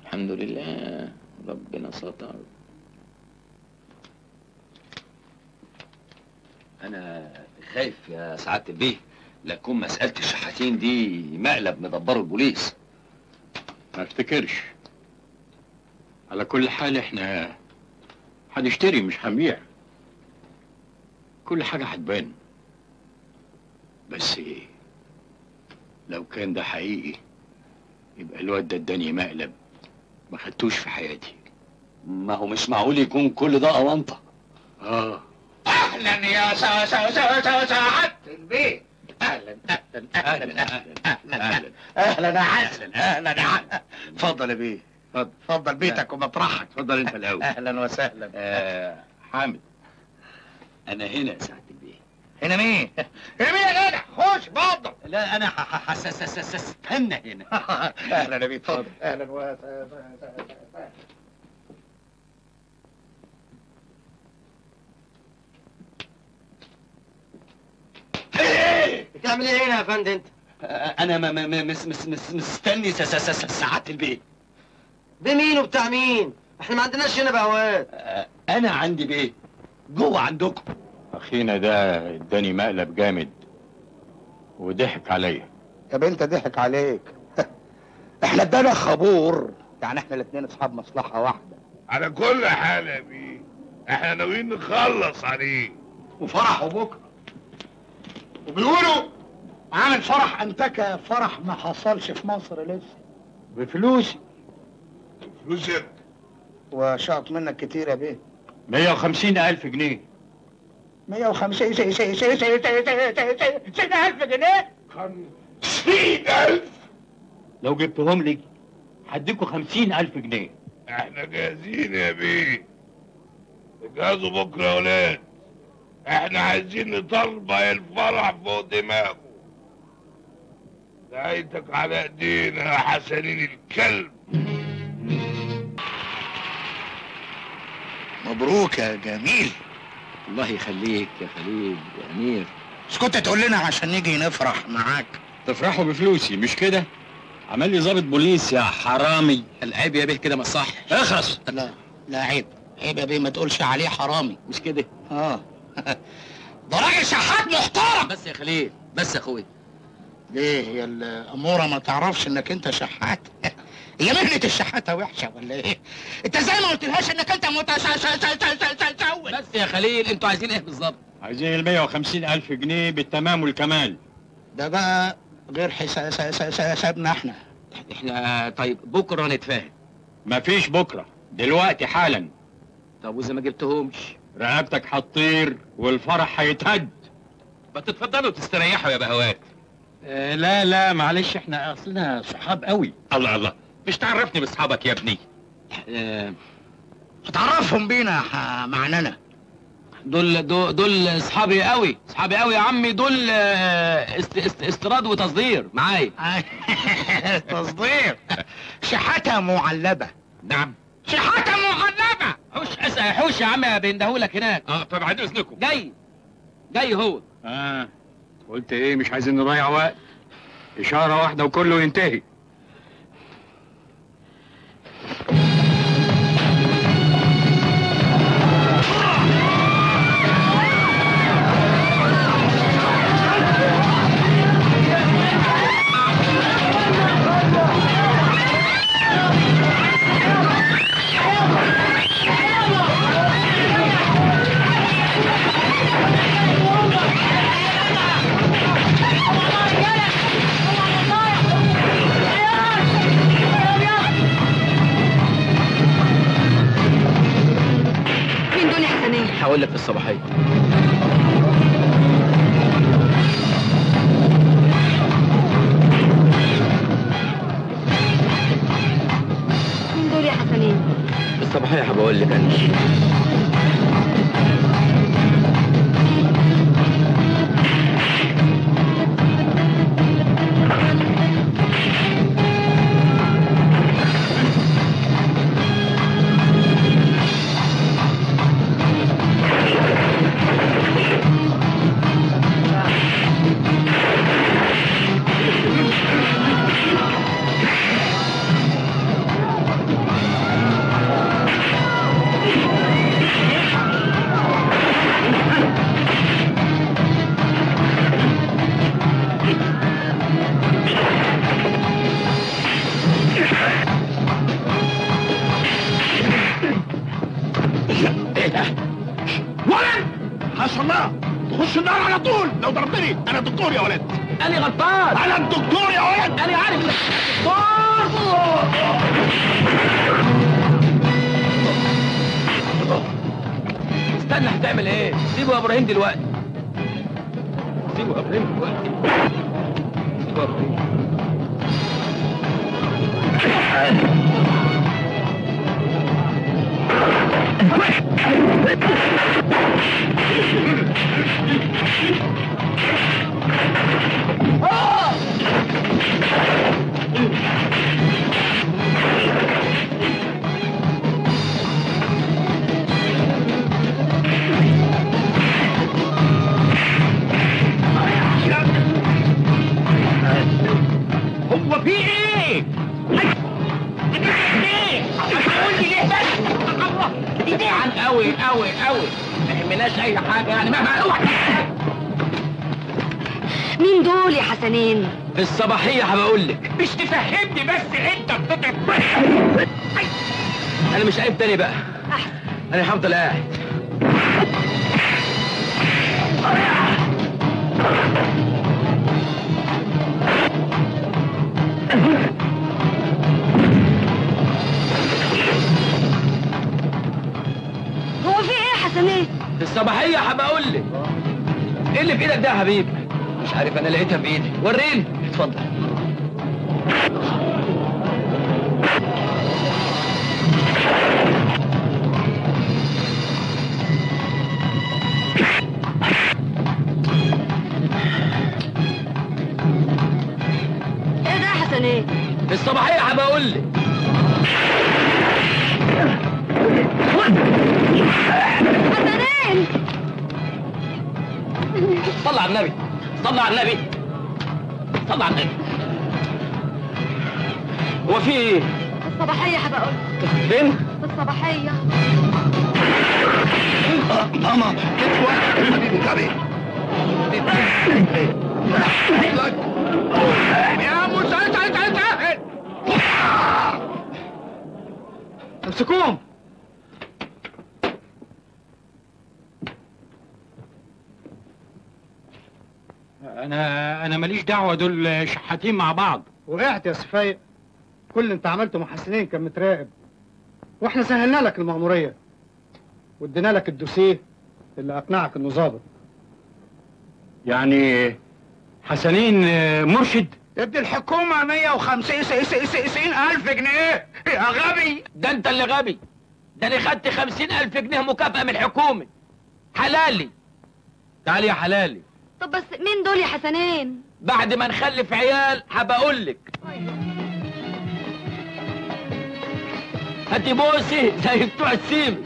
الحمد لله ربنا ستر. أنا خايف يا سعادة البيه لا تكون مسألة الشحاتين دي مقلب مدبره البوليس. ما افتكرش. على كل حال إحنا هنشتري مش هنبيع. كل حاجة هتبان. بس إيه لو كان ده حقيقي يبقى الواد ده اداني مقلب ما خدتوش في حياتي. ما هو مش معقول يكون كل ده أونطة. آه. أهلا يا سا سا سا سا سعاده البيت أهلا أهلا أهلا أهلا أهلا أهلا يا حسن أهلا. يا حسن اتفضل يا بيه. اتفضل اتفضل بيتك ومطرحك. اتفضل أنت الأول. أهلا وسهلا. آه حامد. أنا هنا. يا سعاده البيه هنا مين؟ هنا مين يا جدع؟ خش اتفضل لا أنا استنى هنا. أهلا يا بيه اتفضل أهلا وسهلا. بتعمل إيه هنا يا فندم انت؟ أنا ما ما ما مس مس مس مستني س- س- س- سعاده البيه بمين وبتاع مين؟ إحنا ما عندناش هنا بهوات. أنا عندي بيه جوه عندكم. أخينا ده اداني مقلب جامد. وضحك عليا. يا بنت ضحك عليك. إحنا ادانا خبور. يعني إحنا الاثنين اصحاب مصلحة واحدة. على كل حال يا بيه إحنا ناويين نخلص عليه وفرحه بكرة. وبيقولوا عامل فرح انتكه فرح ما حصلش في مصر لسه. بفلوسي فلوسك وشاط منك كتير يا بيه. 150 ألف جنيه. 150 شيء شيء شيء شيء شيء شيء شيء ألف جنيه. خمسين ألف؟ لو جبتهم لي هديكوا 50 ألف جنيه. إحنا جاهزين يا بيه. اجهزوا بكرة يا ولاد. إحنا عايزين نطربع الفرح فوق دماغه. نهايتك على ايدينا يا حسنين الكلب. مبروك يا جميل. الله يخليك يا خليل يا أمير. مش كنت تقول لنا عشان نيجي نفرح معاك. تفرحوا بفلوسي مش كده؟ عمل لي ضابط بوليس يا حرامي. العيب يا بيه كده ما صح اخرس لا لا عيب. عيب يا بيه ما تقولش عليه حرامي. مش كده؟ آه. ده راجل شحات محترم. بس يا خليل بس يا أخوي ليه هي الأمورة ما تعرفش إنك أنت شحات؟ هي مهنة الشحاتة وحشة ولا إيه؟ أنت إزاي ما قلتلهاش إنك أنت متسول بس يا خليل أنتوا عايزين إيه بالظبط؟ عايزين ال 150 ألف جنيه بالتمام والكمال. ده بقى غير حسابنا إحنا. إحنا طيب بكرة نتفاهم. مفيش بكرة دلوقتي حالا. طب وإذا ما جبتهمش؟ رقبتك هتطير والفرح هيتهد. ما تتفضلوا تستريحوا يا بهوات. آه لا لا معلش إحنا اصلنا صحاب قوي. الله الله. مش تعرفني باصحابك يا ابني. آه هتعرفهم بينا معنانا. دول دول دول اصحابي قوي اصحابي قوي يا عمي. دول آه، است است استيراد وتصدير. معايا. تصدير. شحاتة معلبة. نعم. شحاتة معلبة. حوش اسأل حوش يا عم بيندهولك هناك. آه طب بعد اذنكم جاي. جاي هو. آه. قلت إيه مش عايزين نضيع وقت؟ إشارة واحدة وكله ينتهي. لك في الصباحية مين دول يا حسنين؟ الصباحية هبقول لك أنا أنا دكتور يا ولد. أنا غلطان. أنا الدكتور يا ولد. أنا عارف استنى هتعمل إيه؟ سيبه يا إبراهيم دلوقتي. سيبه يا إبراهيم دلوقتي. سيبه يا إبراهيم قوي قوي قوي ما يهمناش أي حاجة يعني مهما اوعى دول يا حسنين؟ في الصباحية هبقول لك. مش تفهمني بس انت بتضرب. أنا مش عيب تاني بقى. أنا هفضل قاعد. هو في إيه يا حسنين؟ في الصباحية هبقول لك. إيه اللي في إيدك ده يا حبيبي؟ مش عارف أنا لقيتها في ايدي وريني. دول شحاتين مع بعض. وقعت يا سفايق كل اللي انت عملته مع حسنين كان متراقب. وإحنا سهلنا لك المأمورية. وادينا لك الدوسيه اللي أقنعك إنه ظابط. يعني حسنين آه، مرشد. ادي الحكومة 150 60 ألف جنيه. يا غبي. ده انت اللي غبي. ده أنا خدت خمسين ألف جنيه مكافأة من الحكومة. حلالي تعالي يا حلالي طب بس مين دول يا حسنين؟ بعد ما نخلف عيال هبقى أقول لك هاتي بوسي زي بتوع السيم